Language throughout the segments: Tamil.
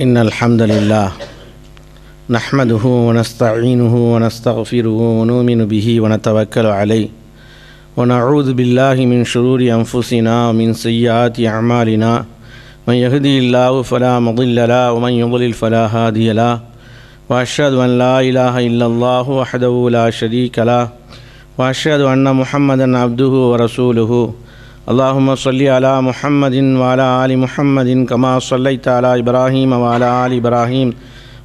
إن الحمد لله نحمده ونستعينه ونستغفره ونؤمن به ونتوكل عليه ونعوذ بالله من شرور أنفسنا ومن سيئات أعمالنا من يهدي الله فلا مضل له ومن يضلل فلا هادي له وأشهد أن لا إله إلا الله وحده لا شريك له وأشهد أن محمدا عبده ورسوله اللهم صل على محمد وعلى آل محمد كما صليت على إبراهيم وعلى آل إبراهيم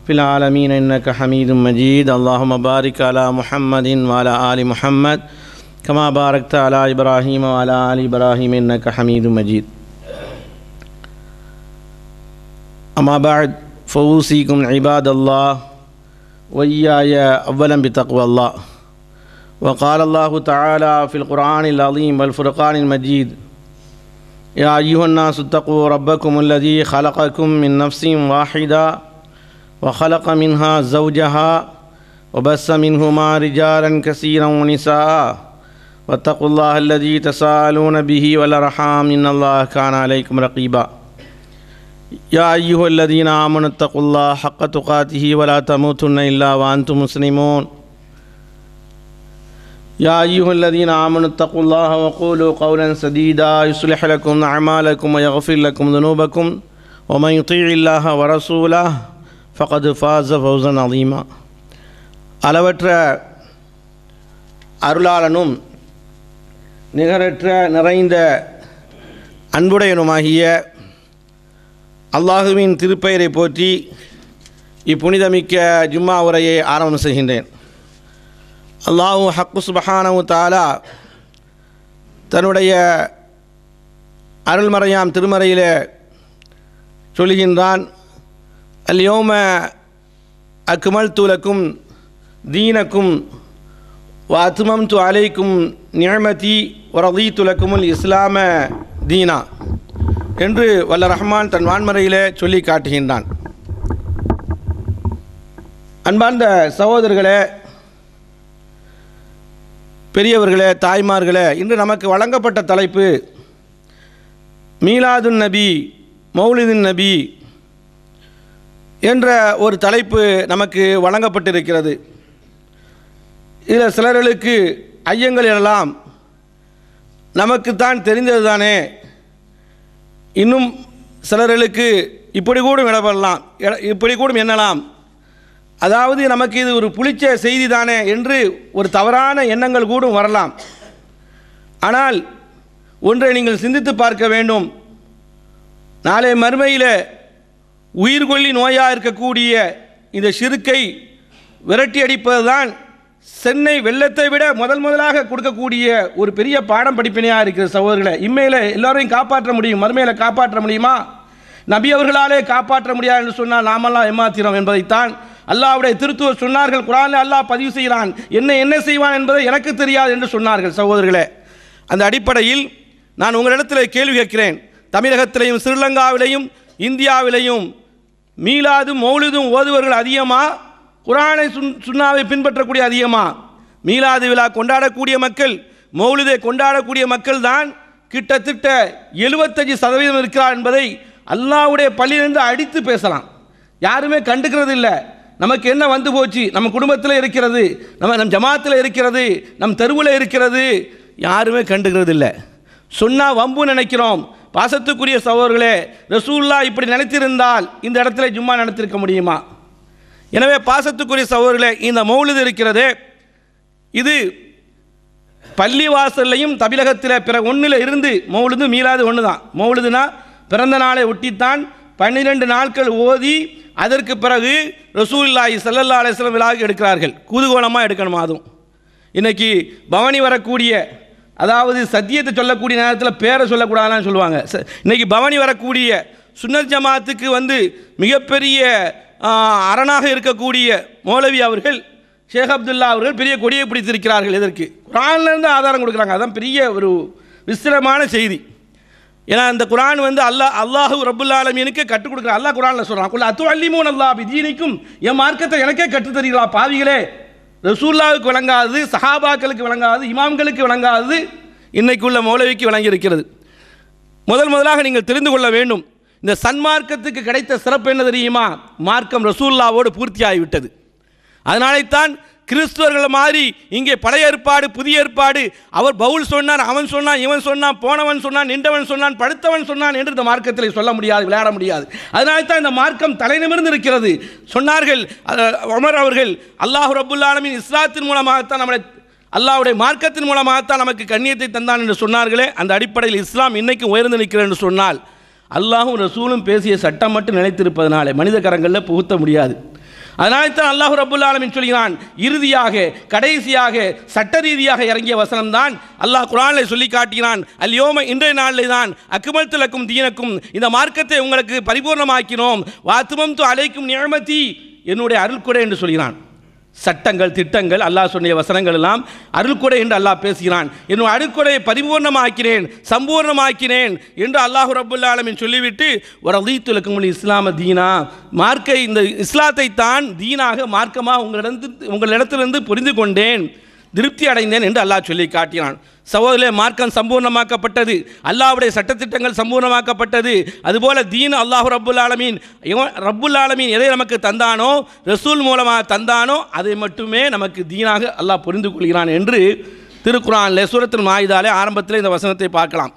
في العالمين إنك حميد مجيد اللهم بارك على محمد وعلى آل محمد كما باركت على إبراهيم وعلى آل إبراهيم إنك حميد مجيد أما بعد فأوصيكم عباد الله وإياي أولا بتقوى الله وقال الله تعالى في القرآن العظيم والفرقان المجيد يا أيها الناس اتقوا ربكم الذي خلقكم من نفس واحدة وخلق منها زوجها وبث منهما رجالا كثيرا ونساء واتقوا الله الذي تساءلون به والأرحام إن الله كان عليكم رقيبا. يا أيها الذين آمنوا اتقوا الله حق تقاته ولا تموتن إلا وأنتم مسلمون. يا أيها الذين آمنوا اتقوا الله وقولوا قولا سديدا يصلح لكم أعمالكم ويغفر لكم ذنوبكم ومن يطيع الله ورسوله فقد فاز فوزا عظيما அளவற்ற அருளாளனும் நிகரற்ற நிறைந்த அன்புடையனுமாகிய அல்லாஹுவின் திருப்பெயரை போற்றி இப்புனிதமிக்க ஜும்மா உரையை ஆரம்பம் செய்கின்றேன் அல்லாஹும் ஹக்கு சுபஹானவும் தாலா தன்னுடைய அருள்மறையாம் திருமறையில் சொல்கின்றான் அல்யோம அக்மல் துலக்கும் தீனக்கும் வாத்துமம் து அலைக்கும் நியமதி வரதி துலக்குமுல் இஸ்லாம தீனா என்று வல்ல ரஹ்மான் தன் வான்மறையில் சொல்லி காட்டுகின்றான். அன்பார்ந்த சகோதரர்களே பெரியவர்களே தாய்மார்களே இன்று நமக்கு வழங்கப்பட்ட தலைப்பு மீலாதுன் நபி மௌலிதின் நபி என்ற ஒரு தலைப்பு நமக்கு வழங்கப்பட்டிருக்கிறது. இதில் சிலர்களுக்கு ஐயங்கள் எழலாம் நமக்குத்தான் தெரிந்தது தானே. இன்னும் சிலர்களுக்கு இப்படி கூடும் இடப்படலாம் இப்படி கூடும் எண்ணலாம் அதாவது நமக்கு இது ஒரு புளிச்ச செய்தி தானே என்று ஒரு தவறான எண்ணங்கள் கூடும் வரலாம். ஆனால் ஒன்றை நீங்கள் சிந்தித்து பார்க்க வேண்டும். நாளை மறுமையில் உயிர்கொல்லி நோயாக இருக்கக்கூடிய இந்த சிறுக்கை விரட்டி அடிப்பது தான் சென்னை வெள்ளத்தை விட முதல் முதலாக கொடுக்கக்கூடிய ஒரு பெரிய பாடம் படிப்பினையாக இருக்கிற சகோதரர்களை. இம்மையில் எல்லோரையும் காப்பாற்ற முடியும் மறுமையில் காப்பாற்ற முடியுமா? நபி அவர்களாலே காப்பாற்ற முடியாது என்று சொன்னால் நாமெல்லாம் ஏமாத்திரம் என்பதைத்தான் அல்லாவுடைய திருத்துவர் சொன்னார்கள் குரானில் அல்லாஹ் பதிவு செய்கிறான். என்ன என்ன செய்வான் என்பதை எனக்கு தெரியாது என்று சொன்னார்கள் சகோதரர்களே. அந்த அடிப்படையில் நான் உங்களிடத்தில் கேள்வி கேட்கிறேன். தமிழகத்திலையும் ஸ்ரீலங்காவிலையும் இந்தியாவிலையும் மீளாதும் மௌலிதும் ஓதுவர்கள் அதிகமா? குரானை சுன் சுண்ணாவை பின்பற்றக்கூடிய அதிகமா? மீளாது விழா கொண்டாடக்கூடிய மக்கள் மௌலிதை கொண்டாடக்கூடிய மக்கள் தான் கிட்டத்தட்ட எழுபத்தஞ்சு சதவீதம் இருக்கிறார் என்பதை அல்லாவுடைய பள்ளியிலிருந்து அடித்து பேசலாம். யாருமே கண்டுக்கிறது இல்லை நமக்கு என்ன வந்து போச்சு? நம்ம குடும்பத்தில் இருக்கிறது நம்ம நம் ஜமாத்தில் இருக்கிறது நம் தெருவில் இருக்கிறது யாருமே கண்டுக்கிறது இல்லை சொன்னால் வம்பு நினைக்கிறோம். பாசத்துக்குரிய சகோதர்களே ரசூல்லா இப்படி நினைத்திருந்தால் இந்த இடத்துல ஜும்மா நடத்திருக்க முடியுமா? எனவே பாசத்துக்குரிய சகோதர்களே இந்த மௌலிது இருக்கிறது இது பள்ளிவாசல்லையும் தமிழகத்தில் பிற ஒன்றில் இருந்து மௌலுது மீளாது ஒன்று தான் மௌலுதுனா பிறந்த நாளை ஒட்டித்தான் பன்னிரெண்டு நாட்கள் ஓதி அதற்கு பிறகு ரசூலுல்லாஹி சல்லல்லா அலிஸ்லம் விழாவுக்கு எடுக்கிறார்கள். குதூகோலமாக எடுக்கணுமா அதுவும்? இன்றைக்கி பவனி வரக்கூடிய அதாவது சத்தியத்தை சொல்லக்கூடிய நேரத்தில் பேரை சொல்லக்கூடாதுன்னு சொல்லுவாங்க. ச- இன்றைக்கி பவனி வரக்கூடிய சுன்னத் ஜமாத்துக்கு வந்து மிகப்பெரிய அரணாக இருக்கக்கூடிய மௌலவி அவர்கள் ஷேக் அப்துல்லா அவர்கள் பெரிய கொடியை பிடித்திருக்கிறார்கள் இதற்கு குரான்லேருந்து ஆதாரம் கொடுக்குறாங்க. அதான் பெரிய ஒரு விசிரமான செய்தி. ஏன்னா இந்த குரான் வந்து அல்லாஹ் அல்லாஹு ரபுல் ஆலமீனுக்கு கற்றுக் கொடுக்குற அல்லாஹ் குரானில் சொல்கிறான் குள்ள அத்து அல்லிமூன் அல்லாஹ் தீனிக்கும் என் மார்க்கத்தை எனக்கே கற்றுத் தருகிறா பாவிகளே. ரசூல்லாவுக்கு விளங்காது சஹாபாக்களுக்கு விளங்காது இமாம்களுக்கு விளங்காது இன்னைக்குள்ள மௌலவிக்கு விளங்கி இருக்கிறது முதல் முதலாக நீங்கள் தெரிந்து கொள்ள வேண்டும் இந்த சன்மார்க்கத்துக்கு கிடைத்த சிறப்பு என்ன தெரியுமா? மார்க்கம் ரசூல்லாவோடு பூர்த்தியாகிவிட்டது. அதனாலேத்தான் கிறிஸ்துவர்கள் மாதிரி இங்கே பழைய ஏற்பாடு புதிய ஏற்பாடு. அவர் பவுல் சொன்னான் அவன் சொன்னான் இவன் சொன்னான் போனவன் சொன்னான் நின்றவன் சொன்னான் படுத்தவன் சொன்னான் என்று இந்த மார்க்கத்தில் சொல்ல முடியாது விளையாட முடியாது. அதனால தான் இந்த மார்க்கம் தலை நிமிர்ந்து இருக்கிறது. சொன்னார்கள் அஹ், உமர் அவர்கள் அல்லாஹ் ரபுல்லாலமின் இஸ்லாத்தின் மூலமாகத்தான் நம்மளை அல்லாஹ்வுடைய மார்க்கத்தின் மூலமாகத்தான் நமக்கு கண்ணியத்தை தந்தான் என்று சொன்னார்களே அந்த அடிப்படையில் இஸ்லாம் இன்றைக்கும் உயர்ந்து நிற்கிறது என்று சொன்னால் அல்லாஹும் ரசூலும் பேசிய சட்டம் மட்டும் நிலைத்திருப்பதனாலே மனித கரங்களில் புகுத்த முடியாது. அதனால் தான் அல்லாஹ் ரபுல் ஆலமின் சொல்கிறான் இறுதியாக கடைசியாக சட்ட ரீதியாக இறங்கிய வசனம் தான் அல்லாஹ் குரானில் சொல்லி காட்டுகிறான். அல்லியோம இன்றைய நாளில் தான் அக்குமல் திலக்கும் தீனக்கும் இந்த மார்க்கத்தை உங்களுக்கு பரிபூர்ணமாக்கினோம். வாத்துமம் து அழைக்கும் நியமதி என்னுடைய அருள்குடை என்று சொல்கிறான். சட்டங்கள் திட்டங்கள் அல்லாஹ் சொன்னிய வசனங்கள் எல்லாம் அருள்கொடை என்று அல்லாஹ் பேசுகிறான். என்னுடைய அருள்கொடையை பரிபூர்ணமாக்கினேன் சம்பூர்ணமாக்கினேன் என்று அல்லாஹு ரபுல் ஆலமின் சொல்லிவிட்டு ஒரு அதீத்துலக்கும் இஸ்லாம தீனா. மார்க்கை இந்த இஸ்லாத்தை தான் தீனாக மார்க்கமாக உங்களிடத்து உங்களிடத்திலிருந்து புரிந்து கொண்டேன் திருப்தி அடைந்தேன் என்று அல்லாஹ் சொல்லி காட்டினான். சகோதரே மார்க்கம் சம்பூர்ணமாக்கப்பட்டது. அல்லாஹுடைய சட்டத்திட்டங்கள் சம்பூர்ணமாக்கப்பட்டது. அதுபோல தீன் அல்லாஹ் ரப்புல் ஆலமீன். இவன் ரப்புல் ஆலமீன் எதை நமக்கு தந்தானோ ரசூல் மூலமாக தந்தானோ அதை மட்டுமே நமக்கு தீனாக அல்லாஹ் புரிந்து கொள்கிறான் என்று திருக்குறான் லெசுரத்தின் மாயுதாலே ஆரம்பத்தில் இந்த வசனத்தை பார்க்கலாம்.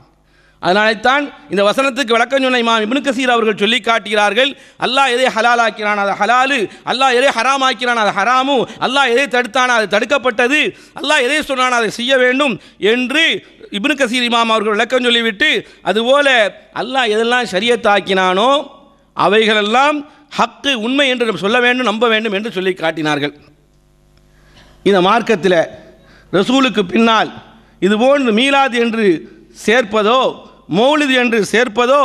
அதனால்தான் இந்த வசனத்துக்கு விளக்கம் சொன்ன இமாம் இப்னு கசீர் அவர்கள் சொல்லி காட்டுகிறார்கள் அல்லாஹ் எதை ஹலாலாக்கிறான் அது ஹலாலு. அல்லாஹ் எதை ஹராமாக்கிறான் அது ஹராமு. அல்லாஹ் எதை தடுத்தான்? அது தடுக்கப்பட்டது. அல்லாஹ் எதை சொன்னான்? அதை செய்ய வேண்டும். என்று இப்னு கசீர் இமாம் அவர்கள் விளக்கம் சொல்லிவிட்டு அதுபோல அல்லாஹ் எதெல்லாம் சரியத்தாக்கினானோ அவைகளெல்லாம் ஹக்கு உண்மை என்று சொல்ல வேண்டும் நம்ப வேண்டும் என்று சொல்லி காட்டினார்கள். இந்த மார்க்கத்தில் ரசூலுக்கு பின்னால் இதுபோன்று மீளாது என்று சேர்ப்பதோ மௌலிது என்று சேர்ப்பதோ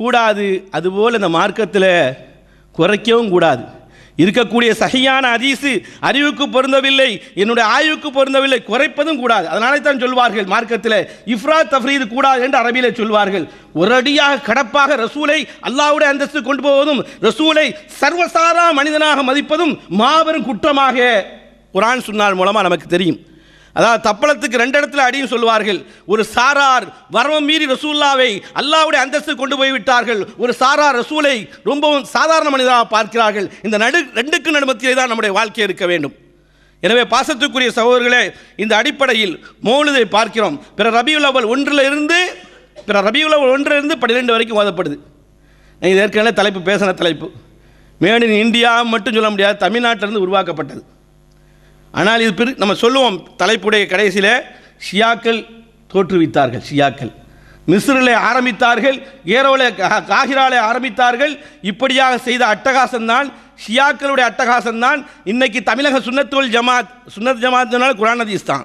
கூடாது. அதுபோல் இந்த மார்க்கத்தில் குறைக்கவும் கூடாது. இருக்கக்கூடிய சகியான அதீசு அறிவுக்கு பொருந்தவில்லை என்னுடைய ஆய்வுக்கு பொருந்தவில்லை குறைப்பதும் கூடாது. அதனாலே தான் சொல்வார்கள் மார்க்கத்தில் இஃப்ராத் தஃப்ரீது கூடாது என்று அரபியில் சொல்வார்கள். ஒரடியாக கடப்பாக ரசூலை அல்லாவுடைய அந்தஸ்து கொண்டு போவதும் ரசூலை சர்வசாரா மனிதனாக மதிப்பதும் மாபெரும் குற்றமாக குரான் சொன்னால் மூலமாக நமக்கு தெரியும். அதாவது தப்பளத்துக்கு ரெண்டு இடத்துல அடியும் சொல்லுவார்கள். ஒரு சாரார் வரவம் மீறி ரசூல்லாவை அல்லாவுடைய அந்தஸ்து கொண்டு போய் விட்டார்கள். ஒரு சாரார் ரசூலை ரொம்பவும் சாதாரண மனிதராக பார்க்கிறார்கள். இந்த நடு ரெண்டுக்கு நடுமத்திலே தான் நம்முடைய வாழ்க்கை இருக்க வேண்டும். எனவே பாசத்துக்குரிய சகோதரர்களே இந்த அடிப்படையில் மௌலுதை பார்க்கிறோம். பிற ரபியுல் ஒன்றில் இருந்து பிற ரபியுல் அவல் ஒன்றில் இருந்து பன்னிரெண்டு வரைக்கும் ஓதப்படுது. இது ஏற்கனவே தலைப்பு பேசின தலைப்பு. மேட் இன் இந்தியா மட்டும் சொல்ல முடியாது தமிழ்நாட்டிலிருந்து உருவாக்கப்பட்டது. ஆனால் இது பிரி நம்ம சொல்லுவோம் தலைப்புடைய கடைசியில் ஷியாக்கள் தோற்றுவித்தார்கள் ஷியாக்கள். மிஸ்ரில் ஆரம்பித்தார்கள் ஏரோவில் காகிராவில் ஆரம்பித்தார்கள் இப்படியாக செய்த அட்டகாசம்தான் ஷியாக்களுடைய அட்டகாசம்தான் இன்னைக்கு தமிழக சுன்னத்துவல் ஜமாத் சுன்னத் ஜமாத்னால குரான் ஹதீஸ் தான்.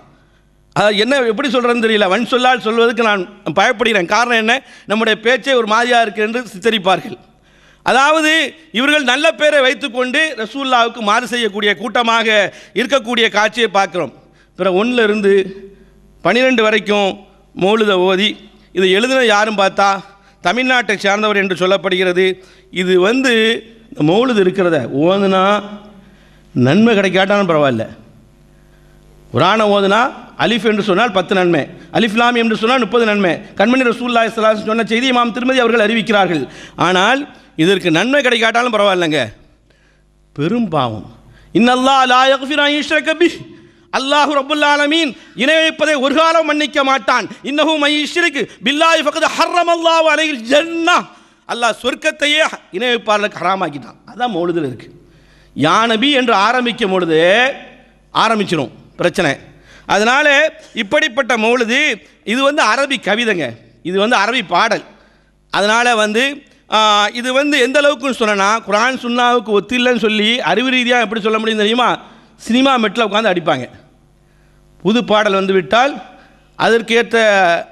அது என்ன எப்படி சொல்கிறேன்னு தெரியல வன் சொல்லால் சொல்வதற்கு நான் பயப்படுகிறேன். காரணம் என்ன நம்முடைய பேச்சே ஒரு மாதிரியாக இருக்கு என்று சித்தரிப்பார்கள். அதாவது இவர்கள் நல்ல பேரை வைத்துக்கொண்டு ரசூல்லாவுக்கு மாறு செய்யக்கூடிய கூட்டமாக இருக்கக்கூடிய காட்சியை பார்க்குறோம். பிற ஒன்றில் இருந்து வரைக்கும் மௌலுத ஓதி இதை எழுதின யாரும் பார்த்தா தமிழ்நாட்டை சார்ந்தவர் என்று சொல்லப்படுகிறது. இது வந்து இந்த மௌலுது இருக்கிறத ஓதுனா நன்மை கிடைக்காட்டாலும் பரவாயில்ல. குரானை ஓதுனா அலிஃப் என்று சொன்னால் பத்து நன்மை அலிஃப்லாம் என்று சொன்னால் முப்பது நன்மை. கண்மணி ரசூல்லா சொன்ன செய்தி மாம் திருமதி அவர்கள் அறிவிக்கிறார்கள். ஆனால் இதற்கு நன்மை கிடைக்காட்டாலும் பரவாயில்லைங்க. பெரும் பாவம். இன்னல்லா லா அல்லாஹு ரப்புல் ஆலமீன் இணை வைப்பதை ஒரு காலம் மன்னிக்க மாட்டான். இன்னஹு மை பில்லாய் பக்கத்து ஹர்ரம் அல்லாஹ் அலையில் ஜன்னா. அல்லாஹ் சொர்க்கத்தையே இணை வைப்பாளருக்கு ஹராமாக்கிட்டான். அதான் மௌலுதில் இருக்கு. யானபி என்று ஆரம்பிக்கும் பொழுது ஆரம்பிச்சிடும் பிரச்சனை. அதனால் இப்படிப்பட்ட மௌலுது இது வந்து அரபி கவிதைங்க. இது வந்து அரபி பாடல். அதனால் வந்து இது வந்து எந்த அளவுக்குன்னு சொன்னேன்னா குரான் சுன்னாவுக்கு ஒத்தில்லைன்னு சொல்லி அறிவு ரீதியாக எப்படி சொல்ல முடியும் தெரியுமா? சினிமா மெட்டில் உட்காந்து அடிப்பாங்க. புது பாடல் வந்து விட்டால் அதற்கேற்ற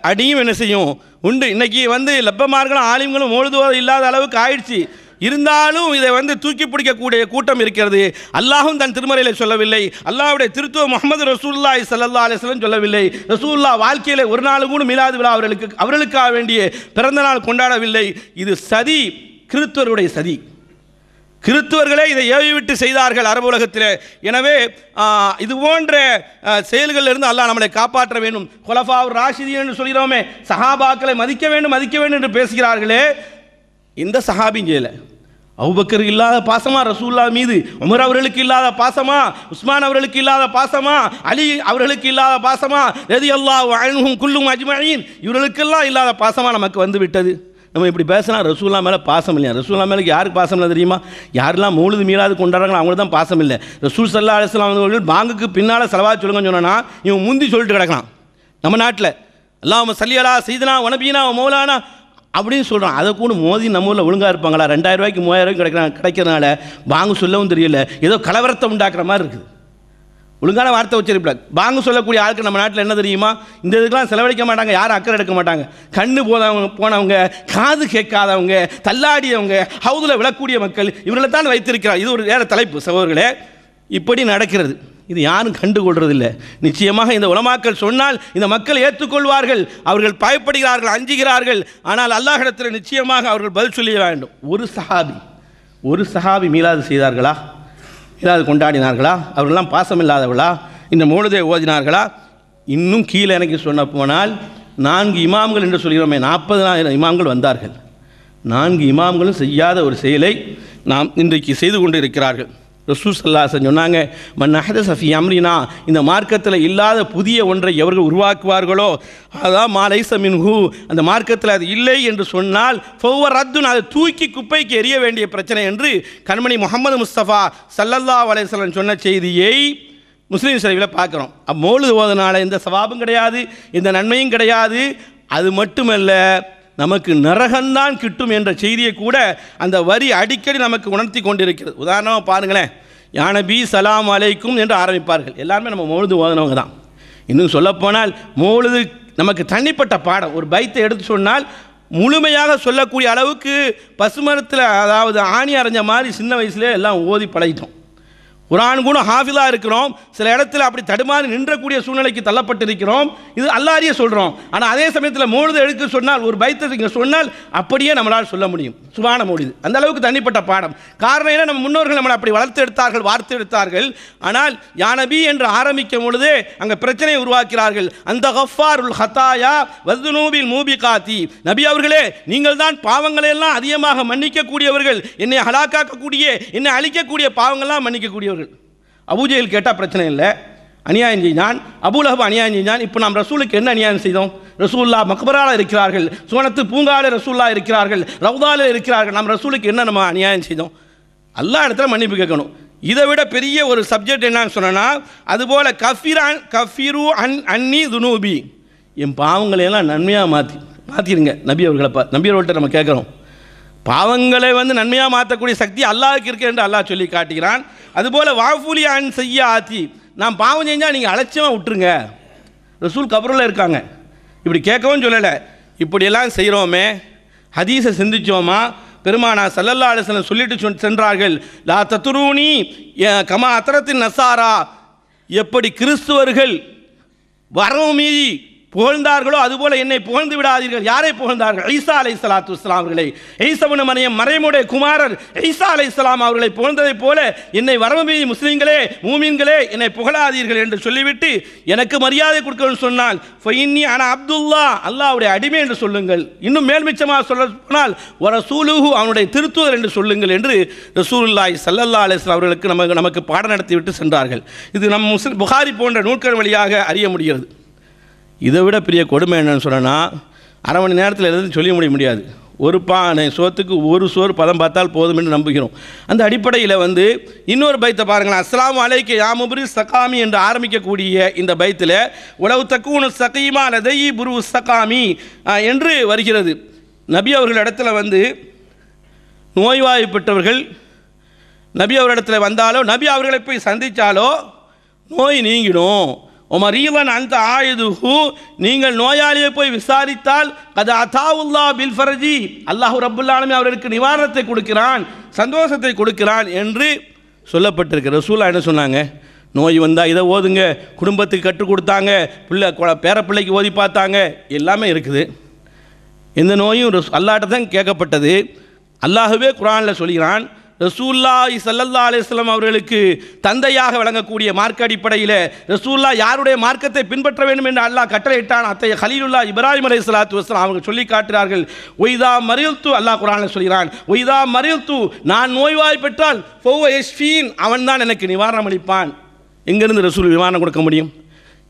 அடியும் என்ன செய்யும்? உண்டு. இன்னைக்கு வந்து லப்பமார்களும் ஆலிம்களும் மொழுதுவது இல்லாத அளவுக்கு ஆயிடுச்சு. இருந்தாலும் இதை வந்து தூக்கி பிடிக்கக்கூடிய கூட்டம் இருக்கிறது. அல்லாஹும் தன் திருமறையில் சொல்லவில்லை. அல்லாஹ்வுடைய திருத்துவ முகமது ரசூல்லாய் சல்லா அலிஸ்லம் சொல்லவில்லை. ரசூல்லா வாழ்க்கையில் ஒரு நாள் கூட மீலாது விழா அவர்களுக்கு அவர்களுக்காக வேண்டிய பிறந்த நாள் கொண்டாடவில்லை. இது சதி கிறித்துவருடைய சதி. கிறித்துவர்களே இதை ஏவிவிட்டு செய்தார்கள் அரபு உலகத்தில். எனவே இது போன்ற செயல்களிலிருந்து செயல்களில் இருந்து அல்லாஹ் நம்மளை காப்பாற்ற வேண்டும். கொலஃபாவ் ராஷிதி என்று சொல்கிறோமே சஹாபாக்களை மதிக்க வேண்டும் மதிக்க வேண்டும் என்று பேசுகிறார்களே. இந்த சஹாபியும் செய்யலை அவுபக்கர் இல்லாத பாசமா ரசூல்லா மீது உமர் அவர்களுக்கு இல்லாத பாசமா உஸ்மான் அவர்களுக்கு இல்லாத பாசமா அலி அவர்களுக்கு இல்லாத பாசமா எது எல்லா அழகும் குல்லும் அஜ்மஈன் இவர்களுக்கெல்லாம் இல்லாத பாசமா நமக்கு வந்து விட்டது. நம்ம இப்படி பேசினா ரசூல்லா மேலே பாசம் இல்லையா? ரசூல்லா மேலே யாருக்கு பாசம் இல்லை தெரியுமா? யாரெல்லாம் மூழுது மீளாது கொண்டாடுறாங்களோ அவங்களுக்கு தான் பாசம் இல்லை. ரசூல் சல்லா அலிஸ்லாம் அவர்கள் பாங்குக்கு பின்னால் செலவா சொல்லுங்கன்னு சொன்னா இவன் முந்தி சொல்லிட்டு கிடக்கலாம் நம்ம நாட்டில் அல்லாம சல்லியலா செய்தனா உனபீனா மௌலானா அப்படின்னு சொல்கிறான் அதை கூட மோதி நம்ம ஊரில் ஒழுங்காக இருப்பாங்களா? ரெண்டாயிரம் ரூபாய்க்கு மூவாயிரம் கிடைக்கிறாங்க கிடைக்கிற கிடைக்கிறதுனால பாங்கு சொல்லவும் தெரியல. ஏதோ கலவரத்தை உண்டாக்குற மாதிரி இருக்குது. ஒழுங்கான வார்த்தை உச்சரிப்பில். பாங்கு சொல்லக்கூடிய ஆளுக்கு நம்ம நாட்டில் என்ன தெரியுமா? இந்த இதுக்கெல்லாம் செலவழிக்க மாட்டாங்க. யாரும் அக்கறை எடுக்க மாட்டாங்க. கண்ணு போதவங்க போனவங்க காது கேட்காதவங்க தள்ளாடியவங்க ஹவுதில் விழக்கூடிய மக்கள் இவர்களை தான் வைத்திருக்கிறார். இது ஒரு வேறு தலைப்பு சகோதரர்களே. இப்படி நடக்கிறது. இது யாரும் கண்டுகொள்றதில்லை. நிச்சயமாக இந்த உலமாக்கள் சொன்னால் இந்த மக்கள் ஏற்றுக்கொள்வார்கள். அவர்கள் பயப்படுகிறார்கள் அஞ்சுகிறார்கள். ஆனால் அல்லாஹிடத்தில் நிச்சயமாக அவர்கள் பதில் சொல்லிட வேண்டும். ஒரு சஹாபி ஒரு சஹாபி மீளாது செய்தார்களா? மீளாது கொண்டாடினார்களா? அவர்களெல்லாம் பாசம் இல்லாதவர்களா? இந்த மூலதை ஓதினார்களா? இன்னும் கீழே எனக்கு சொன்ன போனால் நான்கு இமாம்கள் என்று சொல்கிறோமே நாற்பதாயிரம் இமாம்கள் வந்தார்கள். நான்கு இமாம்களும் செய்யாத ஒரு செயலை நாம் இன்றைக்கு செய்து கொண்டு இருக்கிறார்கள் ரசூல் சொன்னாங்க மன் அஹத சஃபி அம்ரினா இந்த மார்க்கத்தில் இல்லாத புதிய ஒன்றை எவர்கள் உருவாக்குவார்களோ அதான் மாலை சமின் ஹூ அந்த மார்க்கத்தில் அது இல்லை என்று சொன்னால் ஃபௌவர் ரத்துன் அதை தூக்கி குப்பைக்கு எரிய வேண்டிய பிரச்சனை என்று கண்மணி முகமது முஸ்தபா சல்லல்லா அலையம் சொன்ன செய்தியை முஸ்லீம் செலவில் பார்க்குறோம். அப்போ ஓதனால் எந்த சவாபும் கிடையாது எந்த நன்மையும் கிடையாது. அது மட்டுமல்ல நமக்கு நரகம்தான் கிட்டும் என்ற செய்தியை கூட அந்த வரி அடிக்கடி நமக்கு உணர்த்தி கொண்டிருக்கிறது. உதாரணமாக பாருங்களேன். யானபி சலாம் அலைக்கும் என்று ஆரம்பிப்பார்கள். எல்லாருமே நம்ம மௌலுது ஓதனவங்க தான். இன்னும் சொல்லப்போனால் மௌலுது நமக்கு தனிப்பட்ட பாடம். ஒரு பைத்தை எடுத்து சொன்னால் முழுமையாக சொல்லக்கூடிய அளவுக்கு பசுமரத்தில் அதாவது ஆணி அரைஞ்ச மாதிரி சின்ன வயசுலேயே எல்லாம் ஓதி பழகிட்டோம். குரான் கூட ஹாஃபிலாக இருக்கிறோம். சில இடத்துல அப்படி தடுமாறி நின்றக்கூடிய சூழ்நிலைக்கு தள்ளப்பட்டிருக்கிறோம். இது அல்லாரியே சொல்கிறோம் ஆனால் அதே சமயத்தில் மூழுது எழுக்க சொன்னால் ஒரு பைத்தை இங்கே சொன்னால் அப்படியே நம்மளால் சொல்ல முடியும். சுபான மொழிது அந்த அளவுக்கு தனிப்பட்ட பாடம். காரணம் என்ன? நம்ம முன்னோர்கள் நம்மளை அப்படி வளர்த்து எடுத்தார்கள் வார்த்து எடுத்தார்கள். ஆனால் யானபி என்று ஆரம்பிக்கும் பொழுதே அங்கே பிரச்சனையை உருவாக்கிறார்கள். அந்த ஹஃபார் உல் ஹத்தாயா வதுனூபில் மூபி காத்தி நபி அவர்களே நீங்கள் தான் பாவங்களை எல்லாம் அதிகமாக மன்னிக்கக்கூடியவர்கள். என்னை ஹலாக்காக்கக்கூடிய என்னை அழிக்கக்கூடிய பாவங்கள்லாம் மன்னிக்கக்கூடியவர்கள். அபூஜெயில் கேட்டால் பிரச்சனை இல்லை. அநியாயம் செய்தான் அபுலஹப் அநியாயம் செய்தான் இப்போ நாம் ரசூலுக்கு என்ன அநியாயம் செய்தோம்? ரசூல்லா மக்பரால இருக்கிறார்கள். சுவனத்து பூங்கால ரசூல்லா இருக்கிறார்கள். ரவுதால இருக்கிறார்கள். நாம் ரசூலுக்கு என்ன நம்ம அநியாயம் செய்தோம்? எல்லா இடத்துல மன்னிப்பு கேட்கணும். இதை விட பெரிய ஒரு சப்ஜெக்ட் என்னன்னு சொன்னேன்னா அதுபோல் கஃபிரான் கஃபிரு அன் அன்னி துனூபி. என் பாவங்களை எல்லாம் நன்மையாக மாற்றி மாற்றிடுங்க நபி அவர்களை பா நபி அவர்கள்ட்ட நம்ம கேட்குறோம். பாவங்களை வந்து நன்மையாக மாற்றக்கூடிய சக்தி அல்லாவுக்கு இருக்கு என்று அல்லாஹ் சொல்லி காட்டுகிறான். அதுபோல் வாஃபூலியான் செய்ய ஆத்தி நான் பாவம் செஞ்சால் நீங்கள் அலட்சியமாக விட்டுருங்க. ரசூல் கபரில் இருக்காங்க. இப்படி கேட்கவும் சொல்லலை. இப்படியெல்லாம் செய்கிறோமே ஹதீஸை சிந்திச்சோமா? பெருமானா சல்லல்லா அலிஸ்லம் சொல்லிட்டு சொன் சென்றார்கள். லா தத்துருணி கமா அத்தரத்தின் நசாரா. எப்படி கிறிஸ்துவர்கள் வரவு மீறி புகழ்ந்தார்களோ அதுபோல என்னை புகழ்ந்து விடாதீர்கள். யாரை புகழ்ந்தார்கள்? ஈசா அலை சலாத்து இஸ்லாம் அவர்களை. ஈசவன மரியம் மறைமுடைய குமாரர் ஈசா அலை இஸ்லாம் அவர்களை புகழ்ந்ததைப் போல என்னை வரவு முஸ்லீம்களே மூமின்களே என்னை புகழாதீர்கள் என்று சொல்லிவிட்டு எனக்கு மரியாதை கொடுக்கணும்னு சொன்னால் ஃபைன்னி ஆனால் அப்துல்லா அல்லாவுடைய அடிமை என்று சொல்லுங்கள். இன்னும் மேல்மிச்சமாக சொல்ல போனால் ஒரு சூலுஹு அவனுடைய திருத்துவர் என்று சொல்லுங்கள் என்று ரசூலுல்லாய் சல்லல்லா அலிஸ்லாம் அவர்களுக்கு நமக்கு நமக்கு பாடம் நடத்திவிட்டு சென்றார்கள். இது நம் முஸ்லிம் புகாரி போன்ற நூல்கள் வழியாக அறிய முடிகிறது. இதை விட பெரிய கொடுமை என்னன்னு சொன்னா அரை மணி நேரத்தில் எதுவும் சொல்ல முடிய முடியாது. ஒரு பானை சோத்துக்கு ஒரு சோறு பதம் பார்த்தால் போதும் என்று நம்புகிறோம். அந்த அடிப்படையில் வந்து இன்னொரு பைத்தை பாருங்களேன். அஸ்லாம் அலைக்கு யாமுபுரி சகாமி என்று ஆரம்பிக்கக்கூடிய இந்த பைத்தில் உளவு தக்கூனு சகீமா லதையி புரு சகாமி என்று வருகிறது. நபி அவர்கள் இடத்துல வந்து நோய்வாய்ப்பட்டவர்கள் நபி அவரிடத்தில் வந்தாலோ நபி அவர்களை போய் சந்தித்தாலோ நோய் நீங்கிடும். உமரீவன் அந்த ஆயுதுஹு நீங்கள் நோயாளியை போய் விசாரித்தால் அது அதாவுல்லா பில் ஃபரஜி அல்லாஹூ ரபுல்லாலுமே அவர்களுக்கு நிவாரணத்தை கொடுக்கிறான் சந்தோஷத்தை கொடுக்கிறான் என்று சொல்லப்பட்டிருக்கு. ரசூலா என்ன சொன்னாங்க? நோய் வந்தால் இதை ஓதுங்க குடும்பத்துக்கு கற்றுக் கொடுத்தாங்க பிள்ளை கொ- பேர பிள்ளைக்கு ஓதி பார்த்தாங்க எல்லாமே இருக்குது. எந்த நோயும் ரஸ் அல்லாட்ட தான் கேட்கப்பட்டது. அல்லாஹுவே குரானில் சொல்கிறான் ரசூல்லாஹி சல்லல்லா அலிஸ்லாம் அவர்களுக்கு தந்தையாக வழங்கக்கூடிய மார்க்க அடிப்படையில் ரசூல்லா யாருடைய மார்க்கத்தை பின்பற்ற வேண்டும் என்று அல்லாஹ் கட்டளையிட்டான். அத்தைய ஹலீலுல்லா இப்ராஹிம் அலி சலாத்து வஸ்லாம் அவங்க சொல்லி காட்டுகிறார்கள் ஒய்தா மறியல்து அல்லாஹ் குரானில் சொல்கிறான் ஒய்தா மறியல்து நான் நோய்வாய் பெற்றால் ஃபோவ எஸ்ஃபீன் அவன் தான் எனக்கு நிவாரணம் அளிப்பான். எங்கிருந்து ரசூல் நிவாரணம் கொடுக்க முடியும்?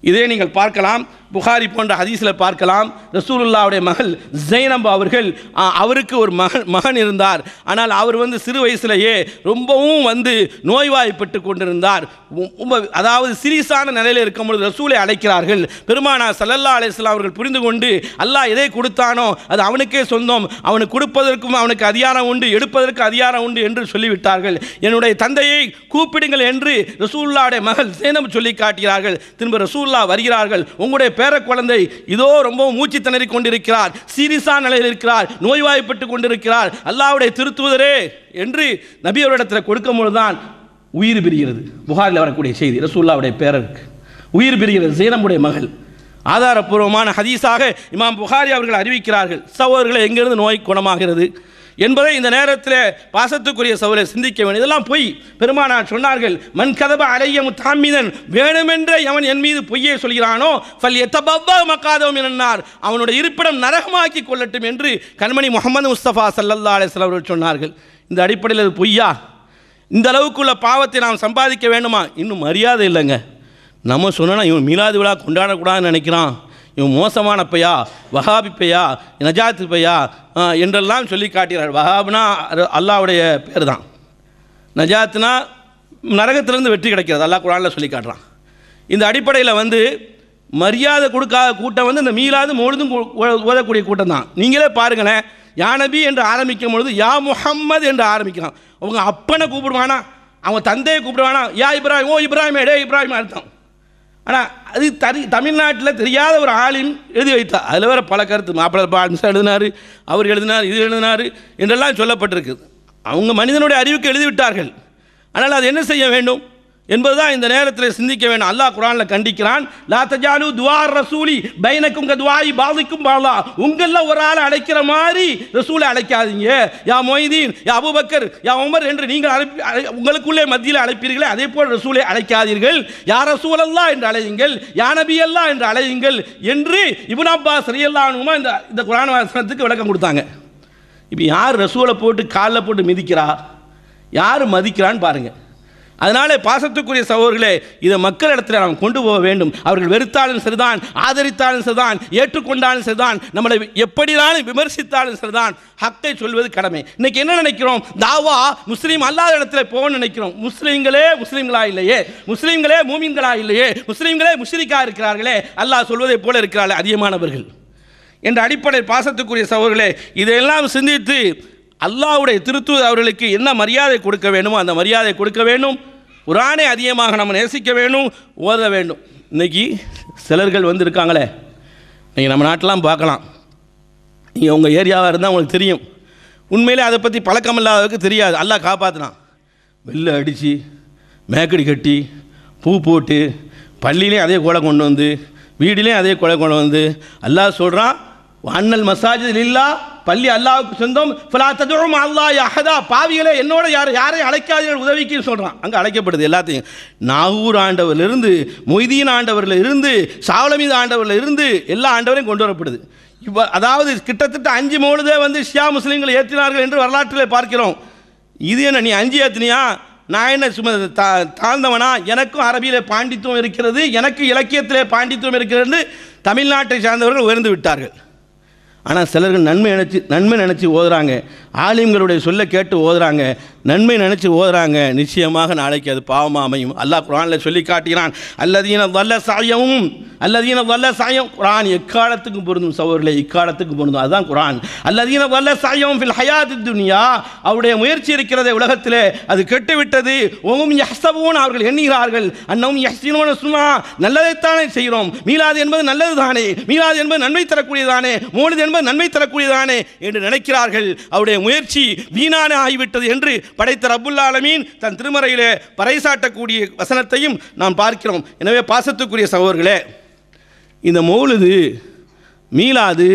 இதே நீங்கள் பார்க்கலாம். புகாரி போன்ற ஹதீஸில் பார்க்கலாம். ரசூலுல்லாவுடைய மகள் ஜெய்னப் அவர்கள் அவருக்கு ஒரு மகன் மகன் இருந்தார். ஆனால் அவர் வந்து சிறு வயசுலேயே ரொம்பவும் வந்து நோய்வாய்ப்பட்டு கொண்டிருந்தார். உ- அதாவது சீரியஸான நிலையில் இருக்கும் பொழுது ரசூலை அழைக்கிறார்கள். பெருமானா சல்லல்லா அலிஸ்லாம் அவர்கள் புரிந்து கொண்டு அல்லாஹ் எதை கொடுத்தானோ அது அவனுக்கே சொந்தம். அவனுக்கு கொடுப்பதற்கும் அவனுக்கு அதிகாரம் உண்டு எடுப்பதற்கு அதிகாரம் உண்டு என்று சொல்லிவிட்டார்கள். என்னுடைய தந்தையை கூப்பிடுங்கள் என்று ரசூல்லாவுடைய மகள் சேனம் சொல்லி காட்டுகிறார்கள். திரும்ப ரசூல்லா வருகிறார்கள். உங்களுடைய பேர குழந்தை இதோ ரொம்ப மூச்சு திணறி கொண்டிருக்கிறார். சீரியஸான நிலையில் இருக்கிறார். நோய்வாய்ப்பட்டு கொண்டிருக்கிறார். அல்லாவுடைய திருத்துவதரே என்று நபி அவரிடத்தில் கொடுக்கும் பொழுதுதான் உயிர் பிரிகிறது. புகாரில் வரக்கூடிய செய்தி ரசூல்லாவுடைய பேரருக்கு. உயிர் பிரிகிறது சீனமுடைய மகள். ஆதாரப்பூர்வமான ஹதீஸாக இமாம் புகாரி அவர்கள் அறிவிக்கிறார்கள். சகோதரர்களை எங்கிருந்து நோய் குணமாகிறது? என்பதை இந்த நேரத்தில் பாசத்துக்குரிய சவுலை சிந்திக்க வேண்டும். இதெல்லாம் பொய். பெருமானார் சொன்னார்கள் மண் கதப அலைய முத்தாமிதன் வேணுமென்றே அவன் என் மீது பொய்யை சொல்கிறானோ ஃபல் எத்தபவ்வா மக்காதவம் என்னார் அவனுடைய இருப்பிடம் நரகமாக்கி கொள்ளட்டும் என்று கண்மணி முகமது முஸ்தபா சல்லல்லா அலிஸ்லாம் அவர்கள் சொன்னார்கள். இந்த அடிப்படையில் அது பொய்யா? இந்த அளவுக்குள்ள பாவத்தை நாம் சம்பாதிக்க வேண்டுமா? இன்னும் மரியாதை இல்லைங்க. நம்ம சொன்னால் இவன் மீலாது விழா கொண்டாடக்கூடாதுன்னு நினைக்கிறான். இவன் மோசமான பையா வஹாபி பையா நஜாத்து பையா என்றெல்லாம் சொல்லி காட்டுகிறார் வஹாப்னா அல்லாவுடைய பேர் தான் நஜாத்னா நரகத்திலேருந்து வெற்றி கிடைக்கிறது அல்லாஹ் குரானில் சொல்லி காட்டுறான். இந்த அடிப்படையில் வந்து மரியாதை கொடுக்காத கூட்டம் வந்து இந்த மீளாது முழுதும் ஓதக்கூடிய கூட்டம் தான் நீங்களே பாருங்களேன் யானபி என்று ஆரம்பிக்கும் பொழுது யா முஹம்மது என்று ஆரம்பிக்கிறான். அவங்க அப்பனை கூப்பிடுவானா? அவன் தந்தையை கூப்பிடுவானா? யா இப்ராஹிம் ஓ இப்ராஹிம் டே இப்ராஹிம் அர்த்தம். ஆனால் அது தனி தமிழ்நாட்டில் தெரியாத ஒரு ஆளின் எழுதி வைத்தார் அதில் வேறு பல கருத்து. மாப்பிள்ளை பான்சா எழுதினார் அவர் எழுதினார் இது எழுதினார் என்றெல்லாம் சொல்லப்பட்டிருக்குது அவங்க மனிதனுடைய அறிவுக்கு எழுதிவிட்டார்கள் ஆனால் அது என்ன செய்ய வேண்டும்? என்பதுதான் இந்த நேரத்தில் சிந்திக்க வேண்டும் அல்லாஹ் குரானில் கண்டிக்கிறான் லா தஜாலு துவார் ரசூலி பைனக்கும் துவாயி பாதிக்கும் பாலா. உங்களில் ஒரு ஆளை அழைக்கிற மாதிரி ரசூலை அழைக்காதீங்க. யா மொய்தீன் யா அபுபக்கர் யா உமர் என்று நீங்கள் அழைப்பி உங்களுக்குள்ளே மத்தியில் அழைப்பீர்களே அதே போல் ரசூலை அழைக்காதீர்கள். யா ரசூலல்லா என்று அழையுங்கள் யா நபி அல்லா என்று அழையுங்கள் என்று இபுன் அப்பா சரியல்லானுமா இந்த இந்த குரான் வாசனத்துக்கு விளக்கம் கொடுத்தாங்க. இப்போ யார் ரசூலை போட்டு காலில் போட்டு மிதிக்கிறா? யார் மதிக்கிறான்னு பாருங்கள் அதனால பாசத்துக்குரிய சகோதரர்களே இதை மக்கள் இடத்துல நாம் கொண்டு போக வேண்டும். அவர்கள் வெறுத்தாலும் சரிதான் ஆதரித்தாலும் சரிதான் ஏற்றுக்கொண்டாலும் சரிதான் நம்மளை எப்படினாலும் விமர்சித்தாலும் சரிதான். ஹக்கை சொல்வது கடமை. இன்னைக்கு என்ன நினைக்கிறோம்? தாவா முஸ்லீம் அல்லாத இடத்துல போகணும்னு நினைக்கிறோம். முஸ்லீம்களே முஸ்லீம்களா இல்லையே? முஸ்லீம்களே மூமின்களா இல்லையே? முஸ்லீம்களே முஷ்ரிக்கா இருக்கிறார்களே? அல்லாஹ் சொல்வதை போல இருக்கிறார்களே அதிகமானவர்கள். என்ற அடிப்படை பாசத்துக்குரிய சகோதரர்களே இதையெல்லாம் சிந்தித்து அல்லாவுடைய திருத்தூது அவர்களுக்கு என்ன மரியாதை கொடுக்க வேண்டுமோ அந்த மரியாதை கொடுக்க வேண்டும். குரானை அதிகமாக நம்ம நேசிக்க வேண்டும் ஓத வேண்டும். இன்னைக்கு சிலர்கள் வந்து இருக்காங்களே நீங்கள் நம்ம நாட்டெலாம் பார்க்கலாம். நீங்கள் உங்கள் ஏரியாவாக இருந்தால் உங்களுக்கு தெரியும். உண்மையிலே அதை பற்றி பழக்கம் இல்லாதவருக்கு தெரியாது. அல்லாஹ் காப்பாற்றினான் வெளில அடித்து மேக்கடி கட்டி பூ போட்டு பள்ளியிலையும் அதே கொலை கொண்டு வந்து வீடிலையும் அதே கொலை கொண்டு வந்து அல்லாஹ் சொல்கிறான் அண்ணல் மசாஜில் இல்லா பள்ளி அல்லாவுக்கு சொந்தம். ஃபலா அல்லா அல்லாஹ் அஹதா. பாவிகளே என்னோட யார் யாரையும் அழைக்காதீர்கள் உதவிக்கு சொல்கிறான் அங்கே அழைக்கப்படுது எல்லாத்தையும். நாகூர் ஆண்டவரிலிருந்து மொய்தீன் ஆண்டவரில் இருந்து சாவலமீது ஆண்டவரில் இருந்து எல்லா ஆண்டவரையும் கொண்டு வரப்படுது. இப்போ அதாவது கிட்டத்தட்ட அஞ்சு மூணுதே வந்து ஷியா முஸ்லீம்கள் ஏற்றினார்கள் என்று வரலாற்றில் பார்க்கிறோம். இது என்ன நீ அஞ்சு ஏற்றினியா நான் என்ன சும்மா தா தாழ்ந்தவனா? எனக்கும் அரபியில் பாண்டித்துவம் இருக்கிறது எனக்கு இலக்கியத்திலே பாண்டித்துவம் இருக்கிறது என்று தமிழ்நாட்டை சார்ந்தவர்கள் உயர்ந்து விட்டார்கள். ஆனால் சிலர்கள் நன்மை நினச்சி நன்மை நினச்சி ஓதுறாங்க. ஆலிம்களுடைய சொல்ல கேட்டு ஓதுறாங்க நன்மை நினச்சி ஓதுறாங்க. நிச்சயமாக நாளைக்கு அது பாவமாக அமையும். அல்லாஹ் குரானில் சொல்லி காட்டுகிறான் அல்லதீன வல்ல சாயமும் அல்லதீன வல்ல சாயம். குரான் எக்காலத்துக்கும் பொருந்தும் சகோதரர்களே இக்காலத்துக்கும் பொருந்தும். அதுதான் குரான் அல்லதீன வல்ல சாயம் ஃபில் ஹயாத்து துனியா. அவருடைய முயற்சி இருக்கிறதே உலகத்திலே அது கெட்டுவிட்டது. ஓம் யஹ்சபூன். அவர்கள் எண்ணுகிறார்கள் அன்னவும் யஹ்சினோன சும்மா. நல்லதைத்தானே செய்கிறோம். மீலாது என்பது நல்லது தானே மீளாது என்பது நன்மை தரக்கூடியதானே மோலிது என்பது நன்மை தரக்கூடியதானே என்று நினைக்கிறார்கள். அவருடைய முயற்சி வீணான ஆகிவிட்டது என்று படைத்த ரப்புல் ஆலமீன் தன் திருமறையிலே பறைசாட்டக்கூடிய வசனத்தையும் நாம் பார்க்கிறோம். எனவே பாசத்துக்குரிய சகோதர்களே இந்த மௌலுது மீளாது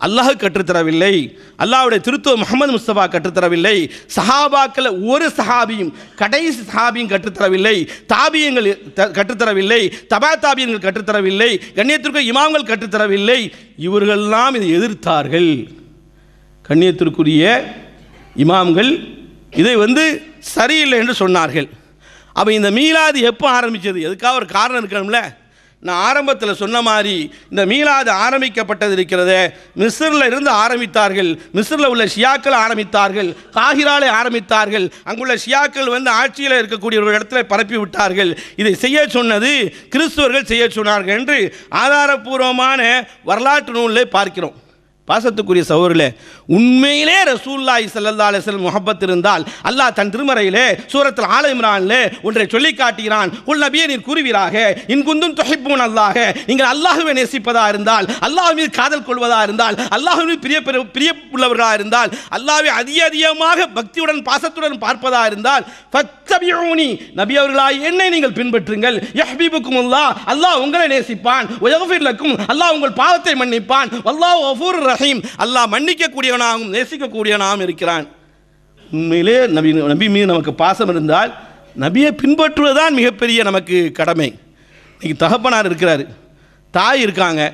அல்லாஹ் கற்றுத்தரவில்லை அல்லாஹ்வுடைய திருத்துவ முகமது முஸ்தபா கற்றுத்தரவில்லை சஹாபாக்கள் ஒரு சஹாபியும் கடைசி சஹாபியும் கற்றுத்தரவில்லை தாபியங்கள் த- கற்றுத்தரவில்லை தபா தாபியங்கள் கற்றுத்தரவில்லை கண்ணியத்திற்கு இமாம்கள் கற்றுத்தரவில்லை இவர்கள்லாம் இதை எதிர்த்தார்கள். கண்ணியத்திற்குரிய இமாம்கள் இதை வந்து சரியில்லை என்று சொன்னார்கள். அப்போ இந்த மீலாது எப்போ ஆரம்பித்தது எதுக்காக ஒரு காரணம் இருக்கணும்ல? நான் ஆரம்பத்தில் சொன்ன மாதிரி இந்த மீலாது ஆரம்பிக்கப்பட்டது இருக்கிறதே மிஸ்ரில் இருந்து ஆரம்பித்தார்கள் மிஸ்ரில் உள்ள ஷியாக்கள் ஆரம்பித்தார்கள் காகிராலை ஆரம்பித்தார்கள் அங்குள்ள ஷியாக்கள் வந்து ஆட்சியில் இருக்கக்கூடிய ஒரு இடத்துல பரப்பி விட்டார்கள். இதை செய்ய சொன்னது கிறிஸ்துவர்கள் செய்ய சொன்னார்கள் என்று ஆதாரபூர்வமான வரலாற்று நூலில் பார்க்கிறோம். பாசத்துக்குரிய சகோதரர்களே உண்மையிலே ரசூல்லாய் சல்லா அலைஹி முகப்பத் இருந்தால் அல்லாஹ் தன் திருமறையிலே சூரத்தில் ஆல ஒன்றை சொல்லி காட்டுகிறான். உள் நபியை நீர் கூறுவீராக இன் குந்தும் துஹிப்பூன் அல்லாஹ் நீங்கள் அல்லாஹுவை நேசிப்பதா இருந்தால் அல்லாஹ் மீது காதல் கொள்வதா இருந்தால் அல்லாஹ் மீது பிரிய பிரிய உள்ளவர்களாக இருந்தால் அல்லாஹ்வை அதிக அதிகமாக பக்தியுடன் பாசத்துடன் பார்ப்பதா இருந்தால் ஃபத்தபியூனி நபி அவர்களாய் என்னை நீங்கள் பின்பற்றுங்கள். யஹ்பீபுக்கும் அல்லாஹ் அல்லாஹ் உங்களை நேசிப்பான். உயகஃபிர் அல்லாஹ் உங்கள் பாவத்தை மன்னிப்பான். அல்லாஹ் ரஹீம் அல்லாஹ் மன்னிக்கக்கூடியவனாகவும் நேசிக்கக்கூடியவனாகவும் இருக்கிறான். உண்மையிலே நபி நபி மீது நமக்கு பாசம் இருந்தால் நபியை பின்பற்றுவதுதான் மிகப்பெரிய நமக்கு கடமை. இன்னைக்கு தகப்பனார் இருக்கிறாரு. தாய் இருக்காங்க.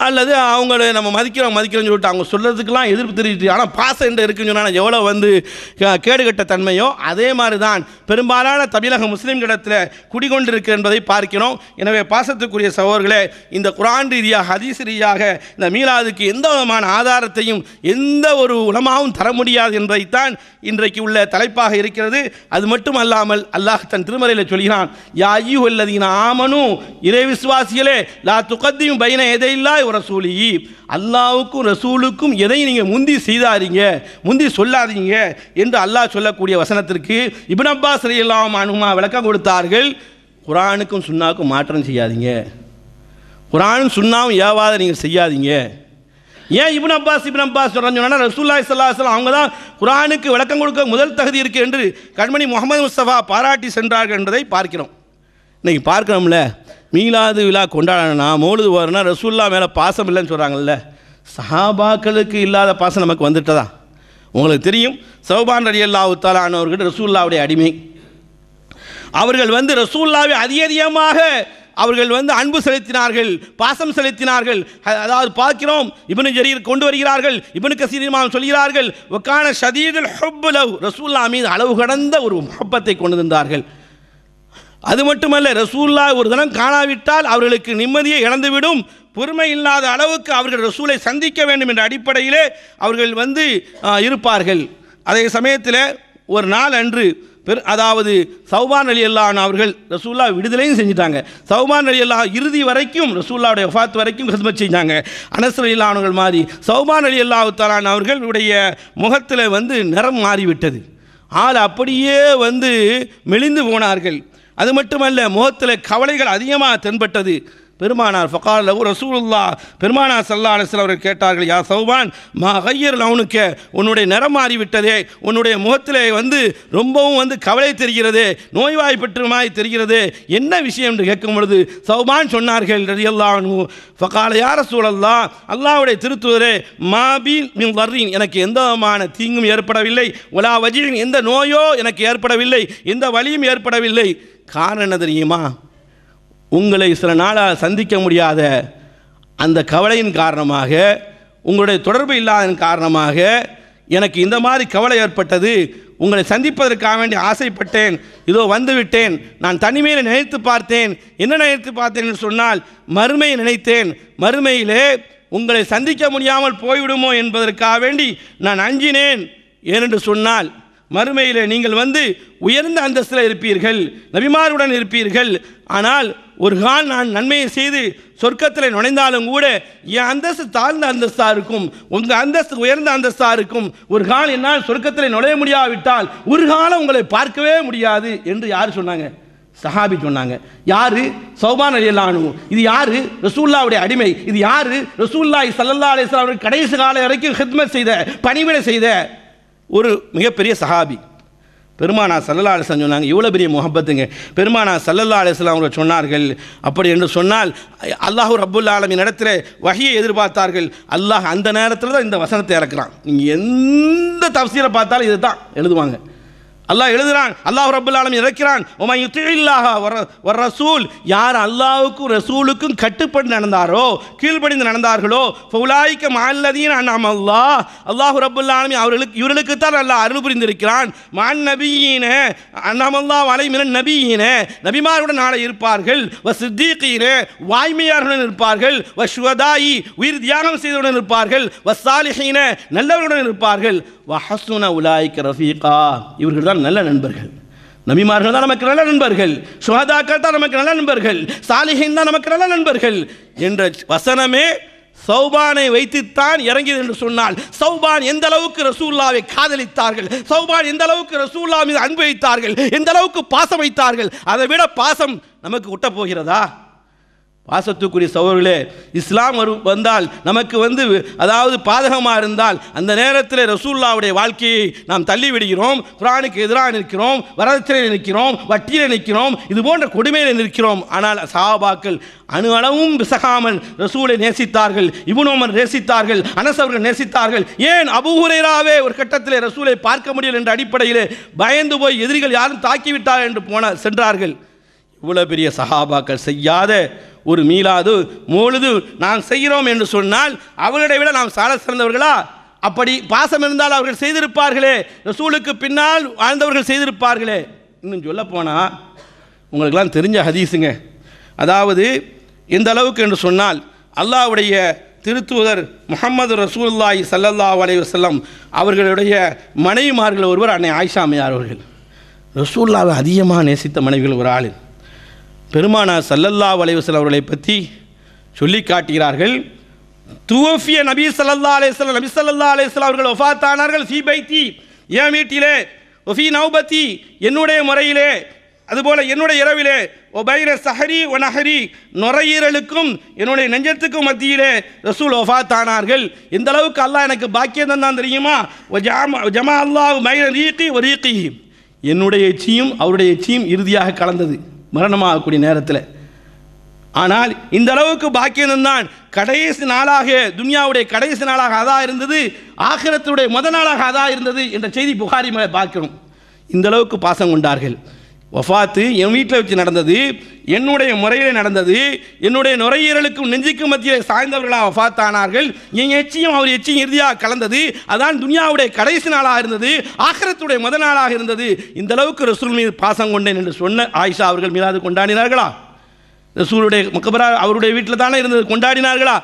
அல்லது அவங்கள நம்ம மதிக்கிறோம் மதிக்கிறோம்னு சொல்லிட்டு அவங்க சொல்கிறதுக்கெல்லாம் எதிர்ப்பு தெரிவித்து ஆனால் பாசம் என்று இருக்குன்னு சொன்னால் எவ்வளோ வந்து கே- கேடுகட்ட தன்மையோ அதே மாதிரி தான் பெரும்பாலான தமிழக முஸ்லீம்களிடத்தில் குடிகொண்டிருக்கு என்பதை பார்க்கிறோம். எனவே பாசத்துக்குரிய சகோதரர்களே இந்த குரான் ரீதியாக ஹதீஸ் ரீதியாக இந்த மீலாதுக்கு எந்த விதமான ஆதாரத்தையும் எந்த ஒரு உலமாவும் தர முடியாது என்பதைத்தான் இன்றைக்கு உள்ள தலைப்பாக இருக்கிறது. அது மட்டும் அல்லாமல் அல்லாஹ் தன் திருமறையில் சொல்கிறான் யா ஐயோ அல்லதீன ஆமனும் இறை விசுவாசிகளே லா துக்கத்தையும் பைன எதையில்லா ஒரு ரசூலி அல்லாவுக்கும் ரசூலுக்கும் எதை நீங்கள் முந்தி செய்தாதீங்க முந்தி சொல்லாதீங்க என்று அல்லாஹ் சொல்லக்கூடிய வசனத்திற்கு இபின் அப்பாஸ் ரலியல்லாஹு அனுமா விளக்கம் கொடுத்தார்கள். குரானுக்கும் சுண்ணாவுக்கும் மாற்றம் செய்யாதீங்க. குரானும் சுண்ணாவும் ஏவாத நீங்கள் செய்யாதீங்க. ஏன் இபின் அப்பாஸ் இபின் அப்பாஸ் சொல்கிறான்னு சொன்னால் ரசூல்லாய் சல்லாஹ் அவங்க தான் குரானுக்கு விளக்கம் கொடுக்க முதல் தகுதி இருக்கு என்று கண்மணி முகமது முஸ்தபா பாராட்டி சென்றார்கள் என்பதை பார்க்கிறோம். இன்னைக்கு பார்க்கணும்ல மீலாது விழா கொண்டாடணும்னா மோழுது போகிறனா ரசூல்லா மேலே பாசம் இல்லைன்னு சொல்கிறாங்கல்ல சஹாபாக்களுக்கு இல்லாத பாசம் நமக்கு வந்துட்டதா? உங்களுக்கு தெரியும் சௌபான் அலி உத்தாலானவர்கள் தாலானவர்கள் ரசூல்லாவுடைய அடிமை. அவர்கள் வந்து ரசூல்லாவை அதிக அதிகமாக அவர்கள் வந்து அன்பு செலுத்தினார்கள் பாசம் செலுத்தினார்கள். அதாவது பார்க்கிறோம் இவனு ஜரீர் கொண்டு வருகிறார்கள் இவனுக்கு கசீர் சொல்கிறார்கள் ஒக்கான ஷதீதுல் ஹுப்பு லவ் ரசூல்லா மீது அளவு கடந்த ஒரு முகப்பத்தை கொண்டு வந்தார்கள். அது மட்டுமல்ல ரசூல்லா ஒரு தினம் காணாவிட்டால் அவர்களுக்கு நிம்மதியை இழந்துவிடும். பொறுமை இல்லாத அளவுக்கு அவர்கள் ரசூலை சந்திக்க வேண்டும் என்ற அடிப்படையிலே அவர்கள் வந்து இருப்பார்கள். அதே சமயத்தில் ஒரு நாள் அன்று பெரு அதாவது சௌபான் அலி அல்லாஹ் அவர்கள் ரசூல்லா விடுதலையும் செஞ்சிட்டாங்க. சௌபான் அலி அல்லா இறுதி வரைக்கும் ரசூல்லாவுடைய வஃபாத் வரைக்கும் ஹிஸ்மத் செஞ்சாங்க. அனசர் அலி அல்லானவர்கள் மாதிரி சௌபான் அலி அல்லாஹ் தலான் அவர்களுடைய முகத்தில் வந்து நிறம் மாறிவிட்டது. ஆள் அப்படியே வந்து மெலிந்து போனார்கள். அது மட்டுமல்ல முகத்தில் கவலைகள் அதிகமாக தென்பட்டது. பெருமானார். ஃபகால் லவு ரசூலுல்லா பெருமானார் சல்லா அலிஸ்லாம் அவர்கள் கேட்டார்கள் யா சௌபான் மா கையர் லவுனுக்க உன்னுடைய நிறம் மாறிவிட்டதே உன்னுடைய முகத்திலே வந்து ரொம்பவும் வந்து கவலை தெரிகிறது நோய்வாய்ப்பற்றுமாய் தெரிகிறது என்ன விஷயம்? என்று கேட்கும் பொழுது சௌபான் சொன்னார்கள் ரதியல்லாஹு ஃபகால யார சூழல்லா அல்லாஹ்வுடைய திருத்துவரே மாபீன் மின் வர்றீன் எனக்கு எந்த விதமான தீங்கும் ஏற்படவில்லை உலா வஜீன் எந்த நோயோ எனக்கு ஏற்படவில்லை எந்த வலியும் ஏற்படவில்லை. காரணம் என்ன தெரியுமா? உங்களை சில நாளாக சந்திக்க முடியாத அந்த கவலையின் காரணமாக உங்களுடைய தொடர்பு இல்லாதன் காரணமாக எனக்கு இந்த மாதிரி கவலை ஏற்பட்டது. உங்களை சந்திப்பதற்காக வேண்டி ஆசைப்பட்டேன். இதோ வந்துவிட்டேன். நான் தனிமையில் நினைத்து பார்த்தேன். என்ன நினைத்து பார்த்தேன் என்று சொன்னால் மறுமையை நினைத்தேன். மறுமையிலே உங்களை சந்திக்க முடியாமல் போய்விடுமோ என்பதற்காக வேண்டி நான் அஞ்சினேன். ஏனென்று சொன்னால் மறுமையில் நீங்கள் வந்து உயர்ந்த அந்தஸ்தில் இருப்பீர்கள் நபிமாருடன் இருப்பீர்கள். ஆனால் ஒரு கால் நான் நன்மையை செய்து சொர்க்கத்தில் நுழைந்தாலும் கூட என் அந்தஸ்து தாழ்ந்த அந்தஸ்தாக இருக்கும் உங்கள் அந்தஸ்து உயர்ந்த அந்தஸ்தாக இருக்கும். ஒரு கால் என்னால் சொர்க்கத்தில் நுழைய முடியாவிட்டால் ஒரு காலம் உங்களை பார்க்கவே முடியாது என்று யார் சொன்னாங்க? சஹாபி சொன்னாங்க. யாரு? சௌபான் அலியல்லானு இது யாரு? ரசூல்லாவுடைய அடிமை. இது யாரு? ரசூல்லாய் சல்லல்லா அலிஸ்லாம் கடைசி காலம் வரைக்கும் ஹித்மத் செய்த பணிவிடை செய்த ஒரு மிகப்பெரிய சஹாபி. பெருமானா சல்லல்லா அலிஸ்லாம் சொன்னாங்க இவ்வளோ பெரிய முகப்பத்துங்க பெருமானா சல்லல்லா அலிஸ்லாம் அவங்க சொன்னார்கள் அப்படி என்று சொன்னால் அல்லாஹு ரப்புல் ஆலமின் இடத்துல வகையை எதிர்பார்த்தார்கள். அல்லாஹ் அந்த நேரத்தில் தான் இந்த வசனத்தை இறக்குறான். நீங்கள் எந்த தப்சீரை பார்த்தாலும் இதுதான் எழுதுவாங்க. அல்லாஹ் எழுதுறான் அல்லாஹ் ரபுல் ஆலம் இறக்கிறான். உமா யுத்தில்லாஹ ஒரு ரசூல் யார் அல்லாவுக்கும் ரசூலுக்கும் கட்டுப்பட்டு நடந்தாரோ கீழ்ப்படிந்து நடந்தார்களோ ஃபவுலாய்க்க மால்லதீன் அண்ணாம் அல்லாஹ் அல்லாஹ் ரபுல் ஆலமி அவர்களுக்கு இவர்களுக்கு தான் அல்லாஹ் அருள் புரிந்திருக்கிறான். மான் நபியின அண்ணாம் அல்லாஹ் வலை மினன் நபிமாருடன் நாளை இருப்பார்கள். வ சித்தீக்கீன வாய்மையாருடன் இருப்பார்கள். வ சுவதாயி உயிர் தியாகம் செய்தவுடன் இருப்பார்கள். வ சாலிஹீன நல்லவர்களுடன் இருப்பார்கள். வ ஹசுன உலாய்க்க ரஃபீகா. இவர்கள் தான் நல்ல நண்பர்கள். நபிமார்கள் தான் நமக்கு நல்ல நண்பர்கள். சுஹதாக்கள் தான் நமக்கு நல்ல நண்பர்கள். சாலிஹின் தான் நமக்கு நல்ல நண்பர்கள். என்ற வசனமே சௌபானை வைத்துத்தான் இறங்கியது என்று சொன்னால் சௌபான் எந்த அளவுக்கு ரசூல்லாவை காதலித்தார்கள் சௌபான் எந்த அளவுக்கு ரசூல்லா மீது அன்பு வைத்தார்கள் எந்த அளவுக்கு பாசம் வைத்தார்கள் அதை விட பாசம் நமக்கு ஒட்ட போகிறதா? பாசத்துக்குரிய சகோதரர்களே இஸ்லாம் வந்தால் நமக்கு வந்து அதாவது பாதகமாக இருந்தால் அந்த நேரத்தில் ரசூல்லாவுடைய வாழ்க்கையை நாம் தள்ளிவிடுகிறோம் குரானுக்கு எதிராக நிற்கிறோம் வரதட்சணையில் நிற்கிறோம் வட்டியில் நிற்கிறோம் இது போன்ற கொடுமையில் நிற்கிறோம். ஆனால் சாபாக்கள் அணு அளவும் விசகாமல் ரசூலை நேசித்தார்கள் இபுனோமர் நேசித்தார்கள் அனசவர்கள் நேசித்தார்கள். ஏன் அபுஹுரைராவே ஒரு கட்டத்தில் ரசூலை பார்க்க முடியல என்ற அடிப்படையில் பயந்து போய் எதிரிகள் யாரும் தாக்கிவிட்டார் என்று போன சென்றார்கள். இவ்வளோ பெரிய சஹாபாக்கள் செய்யாத ஒரு மீளாது மூழுது நாம் செய்கிறோம் என்று சொன்னால் அவர்களை விட நாம் சால சிறந்தவர்களா? அப்படி பாசம் இருந்தால் அவர்கள் செய்திருப்பார்களே. ரசூலுக்கு பின்னால் வாழ்ந்தவர்கள் செய்திருப்பார்களே. இன்னும் சொல்ல போனால் உங்களுக்கெல்லாம் தெரிஞ்ச ஹதீஸுங்க. அதாவது எந்த அளவுக்கு என்று சொன்னால் அல்லாஹ்வுடைய திருத்துவதர் முகமது ரசூல்லாய் சல்லல்லா அலைஹி வஸல்லம் அவர்களுடைய மனைவிமார்கள் ஒருவர் அன்னை ஆயிஷாமையார் அவர்கள். ரசூல்லாவை அதிகமாக நேசித்த மனைவிகள் ஒரு ஆள் பெருமானா சல்லல்லா வலைவசல் அவர்களை பற்றி சொல்லி காட்டுகிறார்கள். துவஃபிய நபி சல்லா அலையம் நபி சல்லா அலையம் அவர்கள் ஒஃபாத்தானார்கள் ஃபி பைத்தி என் வீட்டிலே ஒஃபி நௌபத்தி என்னுடைய முறையிலே அதுபோல் என்னுடைய இரவிலே ஒ பைர சஹரி ஒ நஹரி நுரையீரலுக்கும் என்னுடைய நெஞ்சத்துக்கும் மத்தியிலே ரசூல் ஒஃபாத்தானார்கள் இந்த அளவுக்கு அல்லாஹ் எனக்கு பாக்கியம் தந்தான் தெரியுமா? ஒ ஜாமா ஜமா அல்லாஹ் மைர ரீக்கி ஒ ரீக்கி என்னுடைய எச்சியும் அவருடைய எச்சியும் இறுதியாக கலந்தது. மரணமாகக்கூடிய நேரத்தில். ஆனால் இந்த அளவுக்கு பாக்கியம்தான் கடைசி நாளாக துனியாவுடைய கடைசி நாளாக அதா இருந்தது. ஆகிரத்துடைய முத நாளாக அதா இருந்தது என்ற செய்தி புகாரி மேலே பார்க்கிறோம். இந்த அளவுக்கு பாசம் கொண்டார்கள். வஃபாத்து என் வீட்டில் வச்சு நடந்தது என்னுடைய முறையில் நடந்தது என்னுடைய நுரையீரலுக்கும் நெஞ்சுக்கும் மத்தியில் சாய்ந்தவர்களாக வஃபாத்தானார்கள் என் எச்சியும் அவர் எச்சியும் இறுதியாக கலந்தது. அதான் துனியாவுடைய கடைசி நாளாக இருந்தது ஆக்கிரத்துடைய முத நாளாக இருந்தது. இந்த அளவுக்கு ரசூல் மீது பாசம் கொண்டேன் என்று சொன்ன ஆயிஷா அவர்கள் மீதாவது கொண்டாடினார்களா? ரசூலுடைய முகபரா அவருடைய வீட்டில் தானே இருந்தது கொண்டாடினார்களா?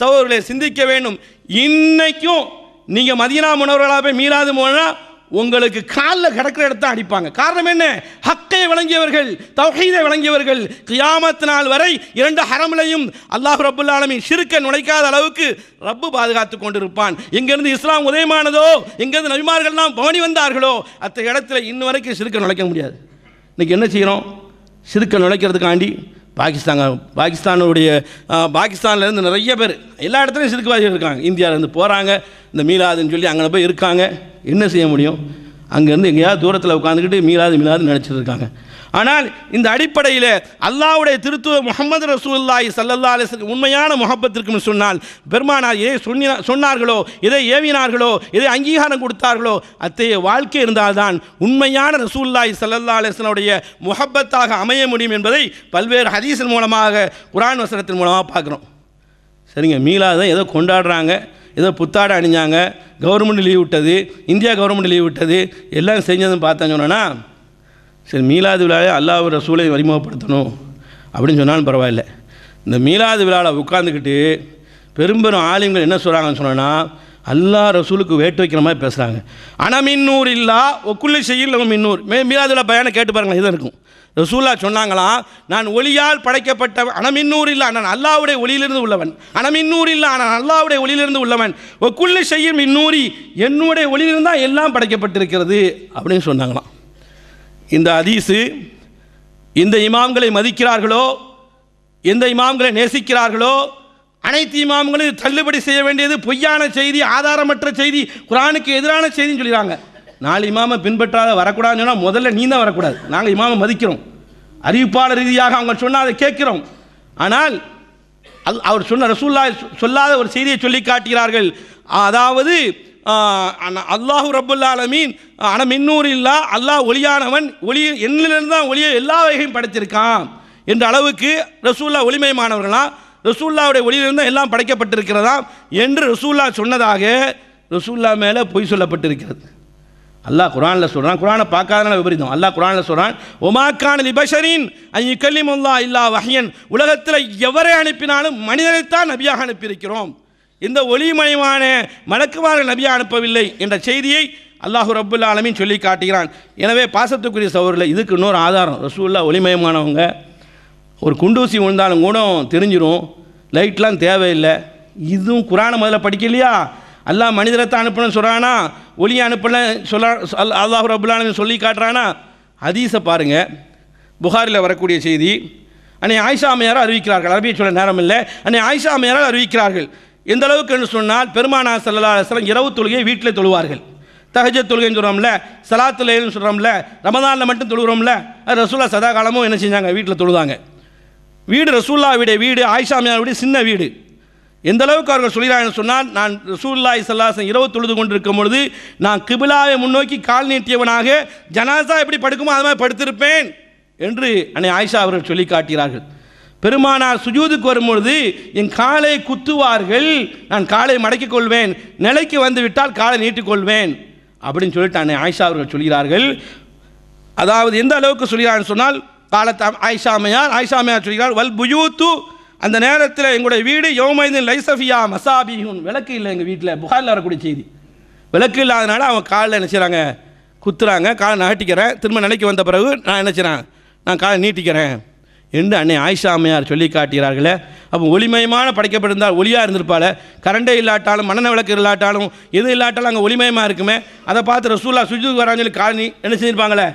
சகோதரர்களை சிந்திக்க வேண்டும். இன்னைக்கும் நீங்கள் மதியனா முனவர்களாக போய் மீறாது போனால் உங்களுக்கு காலில் கிடக்கிற இடத்த அடிப்பாங்க. காரணம் என்ன? ஹக்கை வழங்கியவர்கள் தௌஹீதை வழங்கியவர்கள் கியாமத் நாள் வரை இரண்டு ஹரமலையும் அல்லாஹ் ரபுல் ஆலமின் சிறுக்க நுழைக்காத அளவுக்கு ரப்பு பாதுகாத்து கொண்டிருப்பான். எங்கேருந்து இஸ்லாம் உதயமானதோ எங்கிருந்து நபிமார்கள்லாம் பவனி வந்தார்களோ அத்த இடத்துல இன்ன வரைக்கும் சிறுக்க நுழைக்க முடியாது. இன்னைக்கு என்ன செய்கிறோம் சிறுக்க நுழைக்கிறதுக்காண்டி பாகிஸ்தான் பாகிஸ்தானுடைய பாகிஸ்தான்லேருந்து நிறைய பேர் எல்லா இடத்துலையும் சிறுக்குவாதிகள் இருக்காங்க. இந்தியாவிலேருந்து போகிறாங்க இந்த மீலாதுன்னு சொல்லி அங்கே போய் இருக்காங்க. என்ன செய்ய முடியும்? அங்கேருந்து எங்கேயாவது தூரத்தில் உட்காந்துக்கிட்டு மீளாது மீளாது நினச்சிட்டு இருக்காங்க. ஆனால் இந்த அடிப்படையில் அல்லாவுடைய திருத்துவ முகமது ரசூல்லாய் சல்லல்லா அலிஸ் உண்மையான முகப்பத்திற்கும் சொன்னால் பெருமானார் இதை சொன்னினா சொன்னார்களோ இதை ஏவினார்களோ இதை அங்கீகாரம் கொடுத்தார்களோ அத்தகைய வாழ்க்கை இருந்தால்தான் உண்மையான ரசூல்லாய் சல்லல்லா அலிஸ்லனுடைய முகப்பத்தாக அமைய முடியும் என்பதை பல்வேறு ஹதீஸின் மூலமாக குரான் வசனத்தின் மூலமாக பார்க்குறோம். சரிங்க மீளாத ஏதோ கொண்டாடுறாங்க ஏதோ புத்தாடை அணிஞ்சாங்க கவர்மெண்ட் லீவ் விட்டது இந்தியா கவர்மெண்ட் லீவ் விட்டது எல்லாம் செஞ்சதுன்னு பார்த்தேன் சொன்னோன்னா சரி மீலாது விழாவே அல்லாஹ் ரசூலை அறிமுகப்படுத்தணும் அப்படின்னு சொன்னாலும் பரவாயில்ல. இந்த மீலாது விழாவில் உட்காந்துக்கிட்டு பெரும்பெரும் ஆலிம்கள் என்ன சொல்கிறாங்கன்னு சொன்னோன்னா அல்லாஹ் ரசூலுக்கு வேட்டு வைக்கிற மாதிரி பேசுகிறாங்க ஆனால் மின்னூர் இல்லா ஒக்குள்ளி செய்யல மின்னூர் மே மீராதுல பயானை கேட்டு பாருங்கள் இது இருக்கும். ரசூல்லா சொன்னாங்களாம் நான் ஒளியால் படைக்கப்பட்ட அனமின்னூர் இல்லை நான் அல்லாவுடைய ஒளியிலிருந்து உள்ளவன். அனமின்னூர் இல்லை நான் அல்லாவுடைய ஒளியிலிருந்து உள்ளவன். ஒக்குள்ளி செய்யும் மின்னூரி என்னுடைய ஒளியிலிருந்து தான் எல்லாம் படைக்கப்பட்டிருக்கிறது. அப்படின்னு சொன்னாங்களாம். இந்த ஹதீஸு இந்த இமாம்களை மதிக்கிறார்களோ எந்த இமாம்களை நேசிக்கிறார்களோ அனைத்து இமாம்களும் தள்ளுபடி செய்ய வேண்டியது பொய்யான செய்தி ஆதாரமற்ற செய்தி குரானுக்கு எதிரான செய்தின்னு சொல்லிடுறாங்க. நாலு இமாமை பின்பற்றாத வரக்கூடாதுன்னு சொன்னால் முதல்ல நீ தான் வரக்கூடாது. நாங்கள் இமாமை மதிக்கிறோம். அறிவிப்பாளர் ரீதியாக அவங்க சொன்னால் அதை கேட்கிறோம். ஆனால் அது அவர் சொன்ன ரசூல்லா சொல்லாத ஒரு செய்தியை சொல்லி காட்டுகிறார்கள். அதாவது அல்லாஹூ ரபுல்லா அலமீன் ஆனால் மின்னூர் இல்லா அல்லாஹ் ஒளியானவன் ஒளி என்னிலிருந்து தான் ஒளியை எல்லா வகையும் படைத்திருக்கான் என்ற அளவுக்கு ரசூல்லா ஒளிமயமானவர்களாம் ரசூல்லாவுடைய ஒளியிலிருந்து எல்லாம் படைக்கப்பட்டிருக்கிறதா என்று ரசூல்லா சொன்னதாக ரசூல்லா மேலே பொய் சொல்லப்பட்டிருக்கிறது. அல்லாஹ் குரானில் சொல்கிறான் குரானை பார்க்காதனால விபரீதம். அல்லாஹ் குரானில் சொல்கிறான் ஒமாக்கான லிபஷரின் ஐ கல்லிமுல்லா இல்லா வஹியன். உலகத்தில் எவரை அனுப்பினாலும் மனிதனைத்தான் நபியாக அனுப்பியிருக்கிறோம். இந்த ஒளிமயமான மலக்குமார்கள் நபியாக அனுப்பவில்லை என்ற செய்தியை அல்லாஹூ ரப்புல் ஆலமின் சொல்லி காட்டுகிறான் எனவே பாசத்துக்குரிய சகோதரில் இதுக்கு இன்னொரு ஆதாரம். ரசூல்லா ஒளிமயமானவங்க ஒரு குண்டூசி விழுந்தாலும் கூட தெரிஞ்சிடும் லைட்லாம் தேவையில்லை. இதுவும் குரானை முதல்ல படிக்கலையா? அல்லாஹ் மனிதரத்தை அனுப்பணும்னு சொல்கிறானா ஒளியை அனுப்பலன்னு சொல்ல அல்லாஹ் ரபுல்லானு சொல்லி காட்டுறானா ஹதீஸை பாருங்கள் புகாரில் வரக்கூடிய செய்தி அன்னை ஆயிஷா அம்மையார் அறிவிக்கிறார்கள். அரபியை சொல்ல நேரம் இல்லை. அன்னை ஆயிஷா அம்மையாரால் அறிவிக்கிறார்கள். எந்த அளவுக்கு என்று சொன்னால் பெருமானா சல்லா அலுவலம் இரவு தொழுகையை வீட்டில் தொழுவார்கள். தகஜ தொழுகைன்னு சொல்கிறோம்ல சலாத்துலேன்னு சொல்கிறோம்ல ரமதானில் மட்டும் தொழுகிறோம்ல அது ரசூல்லா சதா காலமும் என்ன செஞ்சாங்க வீட்டில் தொழுதாங்க. வீடு ரசூல்லாவுடைய வீடு ஆயிஷா சின்ன வீடு. எந்த அளவுக்கு அவர்கள் சொல்கிறாங்கன்னு சொன்னால் நான் ரசூல்லாய் சல்லாசன் இரவு தொழுது கொண்டிருக்கும் பொழுது நான் கிபிலாவை முன்னோக்கி கால் நீட்டியவனாக ஜனாசா எப்படி படுக்குமோ அது மாதிரி படுத்திருப்பேன் என்று அன்னை ஆயிஷா அவர்கள் சொல்லி காட்டுகிறார்கள். பெருமானார் சுஜூதுக்கு வரும்பொழுது என் காலை குத்துவார்கள் நான் காலை மடக்கிக் கொள்வேன் நிலைக்கு வந்து விட்டால் காலை நீட்டிக்கொள்வேன். அப்படின்னு சொல்லிட்டு ஆயிஷா அவர்கள் சொல்கிறார்கள். அதாவது எந்த அளவுக்கு சொல்கிறான்னு சொன்னால் காலத்த ஆயிஷாமையார் ஆயிஷாமையார் சொல்கிறார் வல் புயூத்து அந்த நேரத்தில் எங்களுடைய வீடு யோமைதின் லைசஃபியா மசாபிஹுன். விளக்கு இல்லை எங்கள் வீட்டில் புகாரில் வரக்கூடிய செய்தி. விளக்கு இல்லாதனால அவன் காலில் என்ன செய்கிறாங்க குத்துறாங்க காலை நகட்டிக்கிறேன் திரும்ப நிலைக்கு வந்த பிறகு நான் என்ன செய்கிறேன் நான் காலை நீட்டிக்கிறேன். என்று அன்னை ஆயிஷா அம்மையார் சொல்லி காட்டுகிறார்களே அப்போ ஒளிமயமான படைக்கப்பட்டிருந்தால் ஒளியாக இருந்திருப்பாள். கரண்டே இல்லாட்டாலும் மண்ணெண்ணெய் விளக்கு இல்லாட்டாலும் எது இல்லாட்டாலும் அங்கே ஒளிமயமாக இருக்குமே. அதை பார்த்து ரசூல்லா சுஜித் வரான்னு சொல்லி காலனி என்ன செஞ்சுருப்பாங்களே?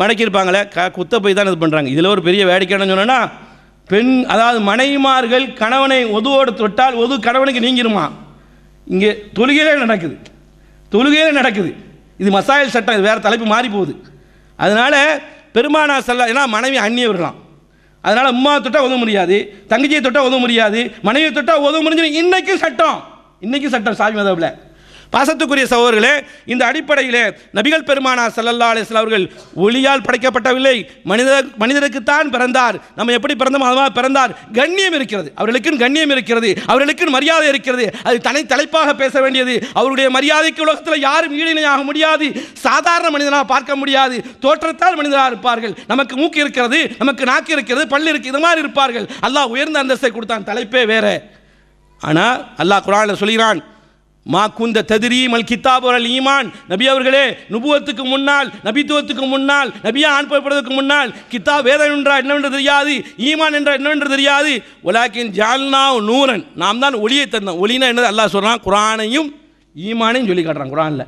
மடக்கியிருப்பாங்களே. க குத்த போய் தான் இது பண்ணுறாங்க இதில் ஒரு பெரிய வேடிக்கைன்னு சொன்னோன்னா பெண் அதாவது மனைவிமார்கள் கணவனை ஒதுவோடு தொட்டால் ஒது கணவனுக்கு நீங்கிருமா? இங்கே தொழுகையிலே நடக்குது. தொழுகையிலே நடக்குது. இது மசாயல் சட்டம் இது வேறு தலைப்பு மாறி போகுது அதனால் பெருமானா செல்ல ஏன்னா மனைவி அந்நியவர்களாம். அதனால் அம்மா தொட்டால் உதவ முடியாது தங்கச்சியை தொட்டால் உதவ முடியாது மனைவியை தொட்டால் உதவ முடிஞ்சு இன்றைக்கும் சட்டம். இன்றைக்கும் சட்டம் சாமி மதவில் பாசத்துக்குரிய சகோதரர்களே இந்த அடிப்படையிலே நபிகள் பெருமானா சல்லல்லா அலிஸ்லாம் அவர்கள் ஒளியால் படைக்கப்படவில்லை மனித மனிதருக்குத்தான் பிறந்தார். நம்ம எப்படி பிறந்த அதுவாக பிறந்தார். கண்ணியம் இருக்கிறது. அவர்களுக்கு கண்ணியம் இருக்கிறது. அவர்களுக்கு மரியாதை இருக்கிறது. அது தனி தலைப்பாக பேச வேண்டியது. அவருடைய மரியாதைக்கு உலகத்தில் யாரும் ஈடிணையாக முடியாது. சாதாரண மனிதனாக பார்க்க முடியாது. தோற்றத்தால் மனிதனாக இருப்பார்கள். நமக்கு மூக்கு இருக்கிறது நமக்கு நாக்கு இருக்கிறது பள்ளி இருக்கு இது மாதிரி இருப்பார்கள். அல்லாஹ் உயர்ந்த அந்தஸ்தை கொடுத்தான். தலைப்பே வேற. ஆனால் அல்லாஹ் குரானில் சொல்கிறான் மா குந்த ததிரி மல் கித்தாப் ஈமான். நபி அவர்களே நுபுவத்துக்கு முன்னால் நபித்துவத்துக்கு முன்னால் நபியா அனுப்பப்படுவதற்கு முன்னால் கித்தா வேதம் என்றால் என்னவென்று தெரியாது ஈமான் என்றால் என்னவென்று தெரியாது. உலாக்கின் ஜால்னா நூரன் நாம் தான் ஒளியை தந்தோம். ஒளினா என்னது? அல்லாஹ் சொல்கிறான் குரானையும் ஈமானையும் சொல்லி காட்டுறான் குரானில்.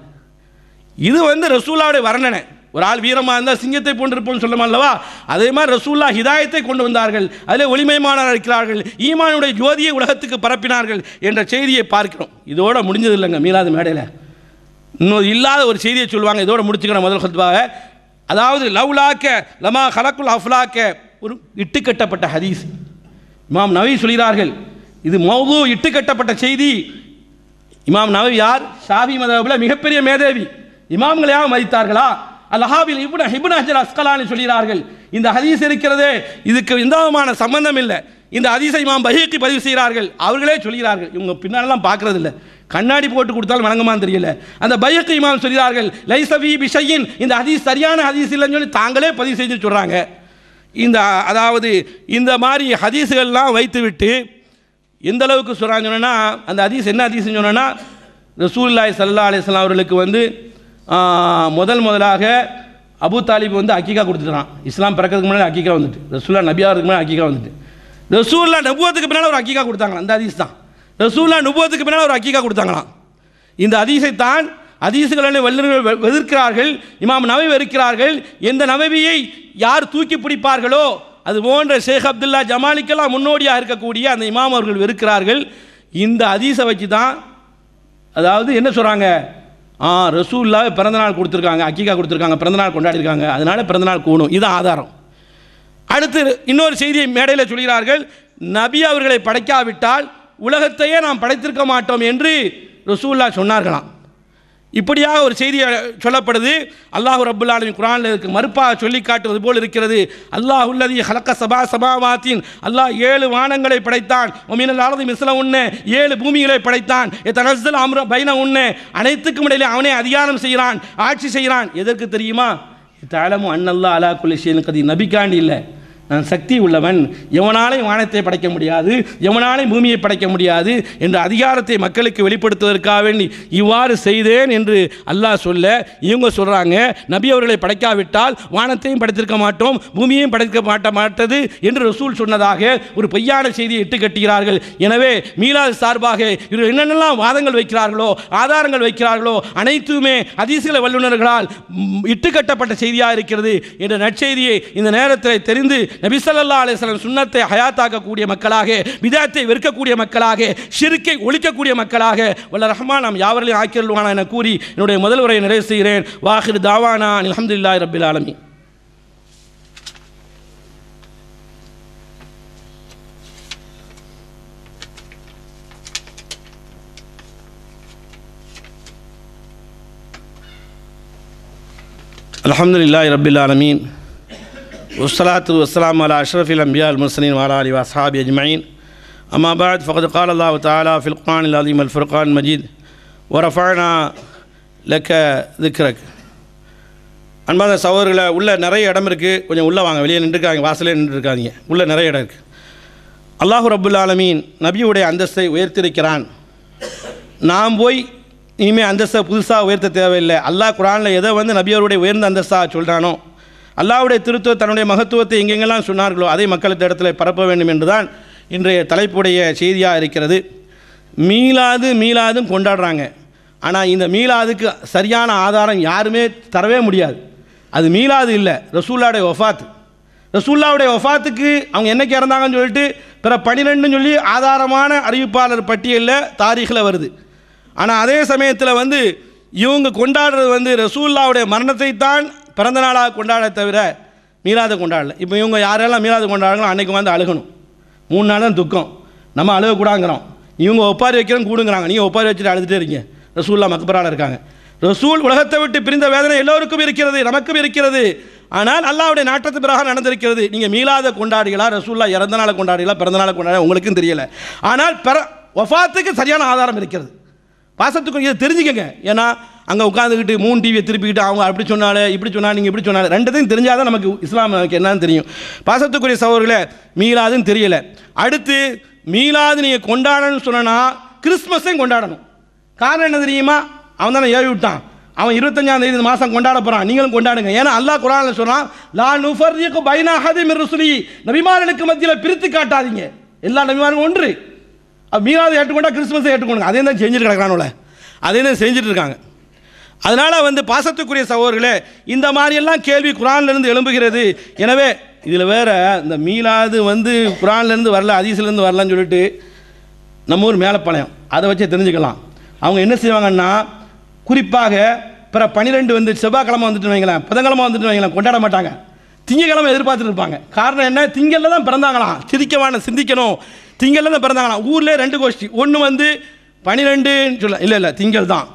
இது வந்து ரசூலாவுடைய வர்ணனை. ஒரு ஆள் வீரமாக இருந்தால் சிங்கத்தை போன்றிருப்போம்னு சொல்லலாம் அல்லவா? அதே மாதிரி ரசூல்லா ஹிதாயத்தை கொண்டு வந்தார்கள். அதில் ஒளிமயமானார் இருக்கிறார்கள். ஈமானுடைய ஜோதியை உலகத்துக்கு பரப்பினார்கள் என்ற செய்தியை பார்க்கிறோம். இதோட முடிஞ்சது இல்லைங்க மீளாத மேடையில். இன்னும் இல்லாத ஒரு செய்தியை சொல்லுவாங்க. இதோட முடிச்சுக்கிறோம் முதல் ஹத்வாக அதாவது லவ்லாக்க லமா ஹலக்குல் அஃப்லாக்க ஒரு இட்டுக்கட்டப்பட்ட ஹதீஸ். இமாம் நவி சொல்கிறார்கள் இது மௌது இட்டுக்கட்டப்பட்ட செய்தி. இமாம் நவி யார்? ஷாஃபி மதபில் மிகப்பெரிய மேதேவி. இமாம்களையாக மதித்தார்களா? அல்ஹாபில் இப்னு ஹிபுன் ஹஜர் அஸ்கலானி சொல்கிறார்கள் இந்த ஹதீஸ் இருக்கிறதே இதுக்கு எந்த விதமான சம்பந்தம் இல்லை. இந்த ஹதீஸை இமாம் பஹீக்கு பதிவு செய்கிறார்கள். அவர்களே சொல்கிறார்கள் இவங்க பின்னாலெல்லாம் பார்க்கறது இல்லை கண்ணாடி போட்டு கொடுத்தாலும் வணங்கமான்னு தெரியல. அந்த பையக்கு இமாம் சொல்கிறார்கள் லைசவி பிஷையின். இந்த ஹதீஸ் சரியான ஹதீஸ் இல்லைன்னு சொல்லி தாங்களே பதிவு செஞ்சு சொல்கிறாங்க இந்த அதாவது இந்த மாதிரி ஹதீஸுகள்லாம் வைத்துவிட்டு எந்த அளவுக்கு சொல்கிறான்னு சொன்னா அந்த ஹதீஸ் என்ன ஹதீஸ்ன்னு சொன்னோன்னா ரசூல்லாய் சல்லா அலிஸ்லாம் அவர்களுக்கு வந்து முதல் முதலாக அபு தாலிப் வந்து அக்கீகா கொடுத்துட்டான். இஸ்லாம் பிறக்கிறதுக்கு முன்னாடி அக்கீகா வந்துட்டு. ரசூல்லா நபியாகிறதுக்கு முன்னாடி அக்கீகா வந்துட்டு. ரசூல்லா நபுவத்துக்கு பின்னால் ஒரு அக்கீகா கொடுத்தாங்களாம். அந்த ஹதீஸ் தான். ரசூல்லா நுபுவத்துக்கு பின்னால் ஒரு அக்கீகா கொடுத்தாங்களாம். இந்த அதிசை தான் ஹதீஸுகளை வல்லுநர்கள் வெ- எதிர்க்கிறார்கள் இமாம் நபி வெறுக்கிறார்கள். எந்த நவவியை யார் தூக்கி பிடிப்பார்களோ அது போன்ற ஷேக் அப்துல்லா ஜமாலிக்கெல்லாம் முன்னோடியாக இருக்கக்கூடிய அந்த இமாம் அவர்கள் வெறுக்கிறார்கள். இந்த அதிசை வச்சு தான் அதாவது என்ன சொல்கிறாங்க ரசூல்லாவே பிறந்தநாள் கொடுத்துருக்காங்க அக்கிகா கொடுத்துருக்காங்க பிறந்தநாள் கொண்டாடிருக்காங்க அதனால பிறந்தநாள் கூணும். இது ஆதாரம். அடுத்து இன்னொரு செய்தியை மேடையில் சொல்கிறார்கள். நபி அவர்களை படைக்காவிட்டால் உலகத்தையே நாம் படைத்திருக்க மாட்டோம் என்று ரசூல்லா சொன்னார்களாம். இப்படியாக ஒரு செய்தி சொல்லப்படுது. அல்லாஹ் ரப்புல் ஆலமீன் குரானில் இருக்கு மறுப்பாக சொல்லி காட்டுவது போல் இருக்கிறது. அல்லாஹ் உள்ளதி ஹலக்க சபா சபாவாத்தின் அல்லாஹ் ஏழு வானங்களை படைத்தான். ஒமீனல் ஆலது மிஸ்ல உண்ண ஏழு பூமிகளை படைத்தான். தனஸ்தல் அம்ர பைன உண்ண அனைத்துக்கும் இடையிலே அவனே அதிகாரம் செய்கிறான் ஆட்சி செய்கிறான். எதற்கு தெரியுமா? தாளமும் அண்ணல்லா அலா குலிஷியன் கதி. நபிக்காண்டி இல்லை. நான் சக்தி உள்ளவன். எவனாலையும் வானத்தை படைக்க முடியாது எவனாலையும் பூமியை படைக்க முடியாது என்ற அதிகாரத்தை மக்களுக்கு வெளிப்படுத்துவதற்காக வேண்டி இவ்வாறு செய்தேன் என்று அல்லாஹ் சொல்ல இவங்க சொல்கிறாங்க நபி அவர்களை படைக்காவிட்டால் வானத்தையும் படைத்திருக்க மாட்டோம் பூமியையும் படைக்க மாட்ட மாட்டது என்று ரசூல் சொன்னதாக ஒரு பொய்யான செய்தியை இட்டு கட்டுகிறார்கள். எனவே மீலாது சார்பாக இவர்கள் என்னென்னலாம் வாதங்கள் வைக்கிறார்களோ ஆதாரங்கள் வைக்கிறார்களோ அனைத்துமே அதிசய வல்லுநர்களால் இட்டு இட்டுக்கட்டப்பட்ட செய்தியாக இருக்கிறது என்ற நற்செய்தியை இந்த நேரத்தில் தெரிந்து நபி ஸல்லல்லாஹு அலைஹி வஸல்லம் சுன்னத்தை ஹயாத்தாக்கக்கூடிய மக்களாக விதாத்தை வெறுக்கக்கூடிய மக்களாக ஷிர்க்கை ஒழிக்கக்கூடிய மக்களாக வல்ல ரஹ்மான் நாம் யாவர்களையும் ஆக்கியல்வானா என கூறி என்னுடைய முதல் உரையை நிறைவு செய்கிறேன் வாஹிர் தாவானா அல்ஹம்துலில்லாஹி ரப்பில் ஆலமீன் الحمد لله رب العالمين والصلاة والسلام على أشرف الأنبياء المرسلين وعلى آله وأصحابه أجمعين أما بعد فقد قال الله تعالى في القرآن العظيم الفرقان المجيد ورفعنا لك ذكرك அன்பான சகோதரர்களை உள்ள நிறைய இடம் இருக்குது கொஞ்சம் உள்ளே வாங்க வெளியே நின்றுருக்காங்க வாசலே நின்றுருக்காதீங்க உள்ள நிறைய இடம் இருக்குது அல்லாஹு ரப்புல் ஆலமீன் நபியுடைய அந்தஸ்தை உயர்த்திருக்கிறான் நாம் போய் இனிமேல் அந்தஸ்தை புதுசாக உயர்த்த தேவையில்லை அல்லாஹ் குரானில் எதை வந்து நபியவருடைய உயர்ந்த அந்தஸ்தாக சொல்கிறானோ அல்லாவுடைய திருத்துவ தன்னுடைய மகத்துவத்தை எங்கெங்கெல்லாம் சொன்னார்களோ அதை மக்களுக்கு இடத்துல பரப்ப வேண்டும் என்றுதான் இன்றைய தலைப்புடைய செய்தியாக இருக்கிறது. மீளாது மீளாதும் கொண்டாடுறாங்க. ஆனால் இந்த மீளாதுக்கு சரியான ஆதாரம் யாருமே தரவே முடியாது. அது மீளாது இல்லை. ரசூல்லாவுடைய ஒஃபாத் ரசூல்லாவுடைய ஒஃபாத்துக்கு அவங்க என்னைக்கு இறந்தாங்கன்னு சொல்லிட்டு பிற பன்னிரெண்டுன்னு சொல்லி ஆதாரமான அறிவிப்பாளர் பட்டியலில் தாரீகில் வருது. ஆனால் அதே சமயத்தில் வந்து இவங்க கொண்டாடுறது வந்து ரசூல்லாவுடைய மரணத்தை தான் பிறந்த நாளாக கொண்டாட தவிர மீளாத கொண்டாடல. இப்போ இவங்க யாரெல்லாம் மீளாத கொண்டாடுங்களோ அன்னைக்கு வந்து அழுகணும். மூணு நாள் தான் துக்கம். நம்ம அழுகக்கூடாங்கிறோம் இவங்க ஒப்பாரி வைக்கிறோம் கூடுங்கிறாங்க. நீங்கள் ஒப்பாரி வச்சுட்டு அழுதுகிட்டே இருக்கீங்க. ரசூல்லா மக்பரால இருக்காங்க. ரசூல் உலகத்தை விட்டு பிரிந்த வேதனை எல்லோருக்கும் இருக்கிறது நமக்கும் இருக்கிறது. ஆனால் அல்லாவுடைய நாட்டத்து பிறகு நடந்திருக்கிறது. நீங்கள் மீளாத கொண்டாடிகளா ரசூல்லா இறந்த நாளை கொண்டாடிகளா பிறந்த நாளை கொண்டாடி உங்களுக்கும் தெரியலை. ஆனால் பிற ஒஃபாத்துக்கு சரியான ஆதாரம் இருக்கிறது. பாசத்துக்கு இதை தெரிஞ்சுக்கங்க. ஏன்னா அங்கே உட்காந்துக்கிட்டு மூணு டிவியை திருப்பிக்கிட்டு அவங்க அப்படி சொன்னாலே இப்படி சொன்னா நீங்கள் இப்படி சொன்னாலே தெரிஞ்சால் தான் நமக்கு இஸ்லாம் நமக்கு என்னன்னு தெரியும். பாசத்துக்குரிய சகோதரர்களே மீளாதுன்னு தெரியலை. அடுத்து மீளாது நீங்கள் கொண்டாடணும்னு சொன்னா கிறிஸ்மஸையும் கொண்டாடணும். காரணம் என்ன தெரியுமா? அவன் தானே ஏவி விட்டான். அவன் இருபத்தஞ்சாம் தேதி இந்த மாதம் கொண்டாட போகிறான் நீங்களும் கொண்டாடுங்க. ஏன்னா அல்லாஹ் குரானில் சொன்னான் லா நுஃபர்ரிக்கு பைனாகாதே மிருசுலி நபிமாரனுக்கு மத்தியில் பிரித்து காட்டாதீங்க. எல்லா நபிமாரும் ஒன்று. மீனாவது ஏற்றுக்கொண்டா கிறிஸ்மஸை ஏற்றுக்கொண்டு அதே தான் செஞ்சுட்டு கிடக்கிறானுல. அதே தான் செஞ்சுட்டு இருக்காங்க. அதனால் வந்து பாசத்துக்குரிய சகோதரர்களே இந்த மாதிரியெல்லாம் கேள்வி குரான்லேருந்து எழும்புகிறது. எனவே இதில் வேறு இந்த மீளாது வந்து குரான்லேருந்து வரல அதீசிலேருந்து வரலன்னு சொல்லிட்டு நம்ம ஊர் மேலப்பாளையம். அதை வச்சு தெரிஞ்சுக்கலாம். அவங்க என்ன செய்வாங்கன்னா குறிப்பாக பிற பன்னிரெண்டு வந்து செவ்வாய்க்கிழமை வந்துட்டு வைங்களேன் புதன்கிழமை வந்துட்டு வைங்களேன் கொண்டாட மாட்டாங்க. திங்கக்கிழமை எதிர்பார்த்துட்டு இருப்பாங்க. காரணம் என்ன? திங்களில் தான் பிறந்தாங்களாம். சிரிக்கவான சிந்திக்கணும். திங்கள் தான் பிறந்தாங்களாம் ஊரில் ரெண்டு கோஷ்டி. ஒன்று வந்து பன்னிரெண்டுன்னு சொல்ல இல்லை இல்லை திங்கள் தான்.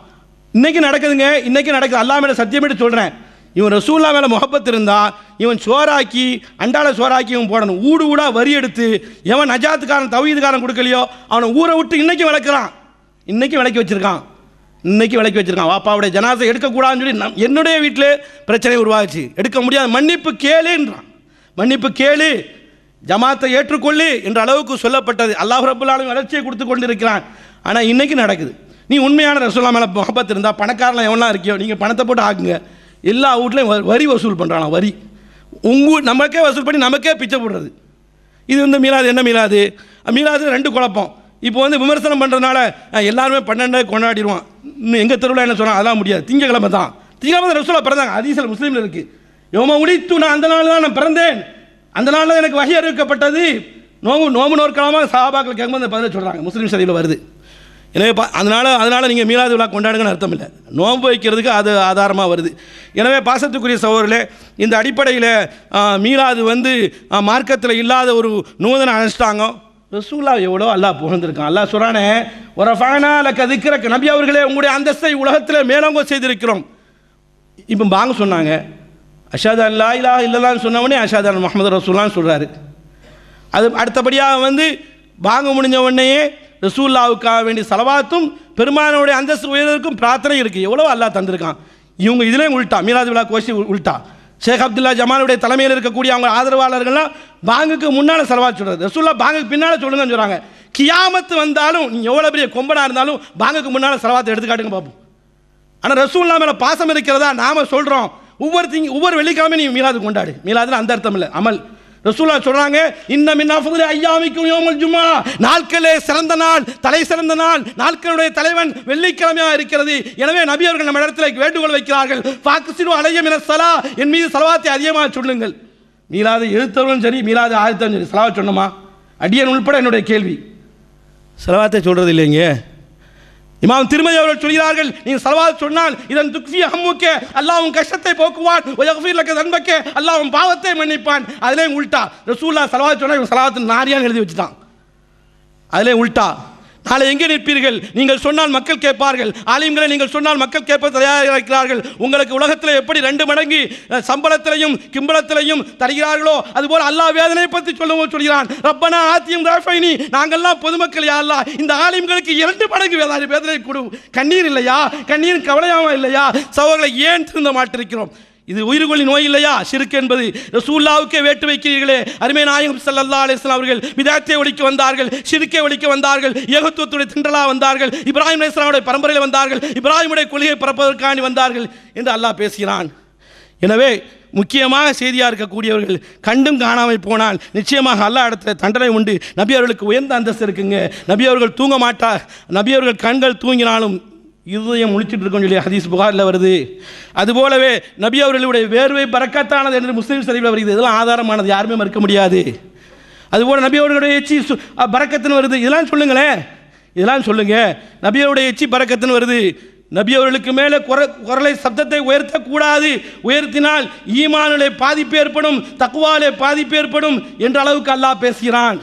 இன்றைக்கி நடக்குதுங்க இன்றைக்கி நடக்குது. அல்லா மேலே சத்தியமிட்டு சொல்கிறேன் இவன் ரசூல்லா மேலே முகப்பத்து இருந்தால் இவன் சோறாக்கி அண்டால சோறாக்கி இவன் போடணும். ஊடு ஊடாக வரி எடுத்து எவன் நஜாத்துக்காரன் தவீதுக்காரன் கொடுக்கலையோ அவனை ஊரை விட்டு இன்றைக்கும் விளக்குறான். இன்றைக்கும் விளக்கி வச்சிருக்கான். இன்னைக்கு விளக்கி வச்சிருக்கான். வாப்பாவுடைய ஜனாசை எடுக்கக்கூடாதுன்னு சொல்லி நம் என்னுடைய வீட்டில் பிரச்சனை உருவாச்சு எடுக்க முடியாது. மன்னிப்பு கேளுன்றான். மன்னிப்பு கேளு. ஜமாத்தை ஏற்றுக்கொள்ளி என்ற அளவுக்கு சொல்லப்பட்டது. அல்லாஹ் ரபுல்லாலும் வளர்ச்சியை கொடுத்து கொண்டிருக்கிறான். ஆனால் இன்னைக்கு நடக்குது. நீ உண்மையான ரசூல்லா மேலே முகப்பத்து இருந்தால் பணக்காரலாம் எவ்வளோ இருக்கியோ நீங்கள் பணத்தை போட்டு ஆக்குங்க. எல்லா வீட்லையும் வ- வரி வசூல் பண்ணுறானா வரி. உங்கள் நமக்கே வசூல் பண்ணி நமக்கே பிச்சை போடுறது. இது வந்து மீளாது என்ன மீளாது மீளாது ரெண்டு குழப்பம். இப்போ வந்து விமர்சனம் பண்ணுறதுனால எல்லாருமே பன்னெண்டு கொண்டாடிடுவான். இன்னும் எங்கள் தெருவில் என்ன சொன்னால் அதெல்லாம் முடியாது. திங்கக்கிழமை தான். திங்கக்கிழமை ரசூலா பிறந்தாங்க. அதீசல் முஸ்லீமில் இருக்குது எவ்வளோ உடித்து நான் அந்த நாள் தான் நான் பிறந்தேன். அந்த நாளில் எனக்கு வகை அறிவிக்கப்பட்டது. நோம்பு நோம்பு நோற்காலமாக சஹாபாக்கள் கேட்கும்போது அந்த பதில் சொல்கிறாங்க முஸ்லீம் சதியில் வருது. எனவே பா அதனால் அதனால் நீங்கள் மீளாது விழா கொண்டாடுங்கன்னு அர்த்தம் இல்லை. நோன்பு வைக்கிறதுக்கு அது ஆதாரமாக வருது. எனவே பாசத்துக்குரிய சகோதரில் இந்த அடிப்படையில் மீளாது வந்து மார்க்கத்தில் இல்லாத ஒரு நூதனை அனுப்பிச்சிட்டாங்க ரசூலா எவ்வளோ அல்லாஹ் புகழ்ந்திருக்கான். அல்லாஹ் சொல்கிறானே ஒரு ஃபேனால கதிக்கிற நபி அவர்களே உங்களுடைய அந்தஸ்தை உலகத்தில் மேலோங்க செய்திருக்கிறோம். இப்போ பாங்க சொன்னாங்க அஷாத் அல்லா இல்லா இல்லலான்னு சொன்னவொடனே அஷாத் அல் முகமது ரசூல்லான்னு சொல்கிறாரு அது அடுத்தபடியாக வந்து வாங்க முடிஞ்ச உடனேயே ரசூல்லாவுக்காக வேண்டிய செலவாத்தும் பெருமானோடைய அந்தஸ்து உயர்வதற்கும் பிரார்த்தனை இருக்குது எவ்வளோ அல்லா தந்திருக்கான்? இவங்க இதுலேயும் உள்ட்டா மீராஜ் விழா கோஷி உள்ட்டா ஷேக் அப்துல்லா ஜமானுடைய தலைமையில் இருக்கக்கூடிய அவங்க ஆதரவாளர்கள்லாம் பாங்குக்கு முன்னால் செலவா சொல்கிறது ரசூல்லா பாங்குக்கு பின்னால் சொல்லுங்கன்னு சொல்கிறாங்க கியாமத்து வந்தாலும் நீ எவ்வளோ பெரிய கொம்பனாக இருந்தாலும் பாங்குக்கு முன்னால் செலவாத்தை எடுத்துக்காட்டுங்க பார்ப்போம் ஆனால் ரசூல்லா மேலே பாசம் இருக்கிறதா நாம் சொல்கிறோம் ஒவ்வொரு ஒவ்வொரு வெள்ளிக்கிழமை நீ மீலாது கொண்டாடு. மீலாதுல அந்த அர்த்தம் இல்லை அமல். ரசூலா சொல்றாங்க இன்ன மின்னாஃபுது ஐயாமிக்கும் யோமல் ஜும்மா. நாட்களே சிறந்த நாள் தலை சிறந்த நாள். நாட்களுடைய தலைவன் வெள்ளிக்கிழமையாக இருக்கிறது. எனவே நபி அவர்கள் நம்ம இடத்துல வேண்டுகோள் வைக்கிறார்கள். பாக்குசினு அலையம் என சலா. என் மீது செலவாத்தை அதிகமாக சொல்லுங்கள். மீளாது எழுத்தவர்களும் சரி மீளாது ஆழ்த்தவரும் சரி. சலவா சொன்னோமா அடியன் உள்பட என்னுடைய கேள்வி. செலவாத்தை சொல்றது இல்லைங்க. இமாம் திருமதி அவர்கள் சொல்கிறார்கள் நீ சலவாத் சொன்னால் இதன் துக்ஃபி அம்முக்க அல்லாவும் உன் கஷ்டத்தை போக்குவான் ஒயஃபீர் லக்க தன்பக்க அல்லாஹ் உன் பாவத்தை மன்னிப்பான். அதிலே உள்டா. ரசூல்லா சலவாத் சொன்னால் இவன் சலவாத்து நாரியான்னு எழுதி வச்சுட்டான். அதிலே உள்டா. நாளை எங்கே நிற்பீர்கள்? நீங்கள் சொன்னால் மக்கள் கேட்பார்கள். ஆலிம்களை நீங்கள் சொன்னால் மக்கள் கேட்ப தயாராக இருக்கிறார்கள். உங்களுக்கு உலகத்தில் எப்படி ரெண்டு மடங்கு சம்பளத்திலையும் கிம்பளத்திலையும் தருகிறார்களோ அதுபோல் அல்லாஹ் வேதனை பற்றி சொல்லவும் சொல்கிறான். ரப்பனா ஆத்தியம் ராஃபைனி. நாங்கள்லாம் பொதுமக்கள் யாரா இந்த ஆலிம்களுக்கு இரண்டு மடங்கு வேதனை வேதனை கொடு கண்ணீர் இல்லையா? கண்ணீர் கவலையாகவும் இல்லையா? சவர்களை ஏன் திருந்த மாட்டிருக்கிறோம்? இது உயிர்கொல்லி நோய் இல்லையா? சிறுக்கு என்பது. ரசூல்லாவுக்கே வேட்டு வைக்கிறீர்களே. அருமை நாயகம் சல்லல்லா அலிஸ்லாம் அவர்கள் விதத்தை ஒழிக்க வந்தார்கள் சிறுக்கை ஒழிக்க வந்தார்கள் ஏகத்துவத்துடைய திண்டலா வந்தார்கள் இப்ராஹிம் அலிஸ்லாமுடைய பரம்பரையில் வந்தார்கள் இப்ராஹிமுடைய கொள்கையை பரப்பதற்காண்டி வந்தார்கள் என்று அல்லாஹ் பேசுகிறான். எனவே முக்கியமாக செய்தியாக இருக்கக்கூடியவர்கள் கண்டும் காணாமல் போனால் நிச்சயமாக அல்லாஹ் இடத்துல தண்டனை உண்டு. நபி அவர்களுக்கு உயர்ந்த அந்தஸ்து இருக்குங்க. நபி அவர்கள் தூங்க மாட்டார் நபி அவர்கள் கண்கள் தூங்கினாலும் இதுதயம் முழிச்சிட்டு இருக்கோம் சொல்லி ஹதீஸ் புகாரில் வருது. அதுபோலவே நபி அவர்களுடைய வேர்வை பறக்கத்தானது என்று முஸ்லீம் சரிவில் வருகிறது. இதெல்லாம் ஆதாரமானது யாருமே மறுக்க முடியாது. அதுபோல் நபி அவர்களுடைய எச்சி சு- பறக்கத்துன்னு வருது. இதெல்லாம் சொல்லுங்களேன். இதெல்லாம் சொல்லுங்க. நபி அவருடைய எச்சி பறக்கத்துன்னு வருது. நபி அவர்களுக்கு மேலே குர குரலை சப்தத்தை உயர்த்தக்கூடாது. உயர்த்தினால் ஈமானிலே பாதிப்பு ஏற்படும் தக்குவாலே பாதிப்பு ஏற்படும் என்ற அளவுக்கு அல்லாஹ் பேசுகிறான்.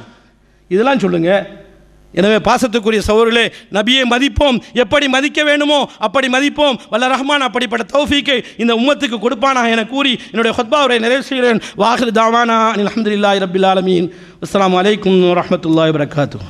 இதெல்லாம் சொல்லுங்கள் எனவே பாசத்துக்குரிய சகோதரர்களே நபியை மதிப்போம். எப்படி மதிக்க வேண்டுமோ அப்படி மதிப்போம். வல்ல ரஹ்மான் அப்படிப்பட்ட தௌஃபீக்கை இந்த உம்மத்துக்கு கொடுப்பானாக என கூறி என்னுடைய ஹொத்பாவுரை நிறைவு செய்கிறேன். வாஹிர் தாவானா அல்ஹம்துலில்லாஹி ரபில் ஆலமீன். அஸ்லாம் அலைக்கும் வரஹ்மத்துல்லாஹி வபரகாத்துஹு.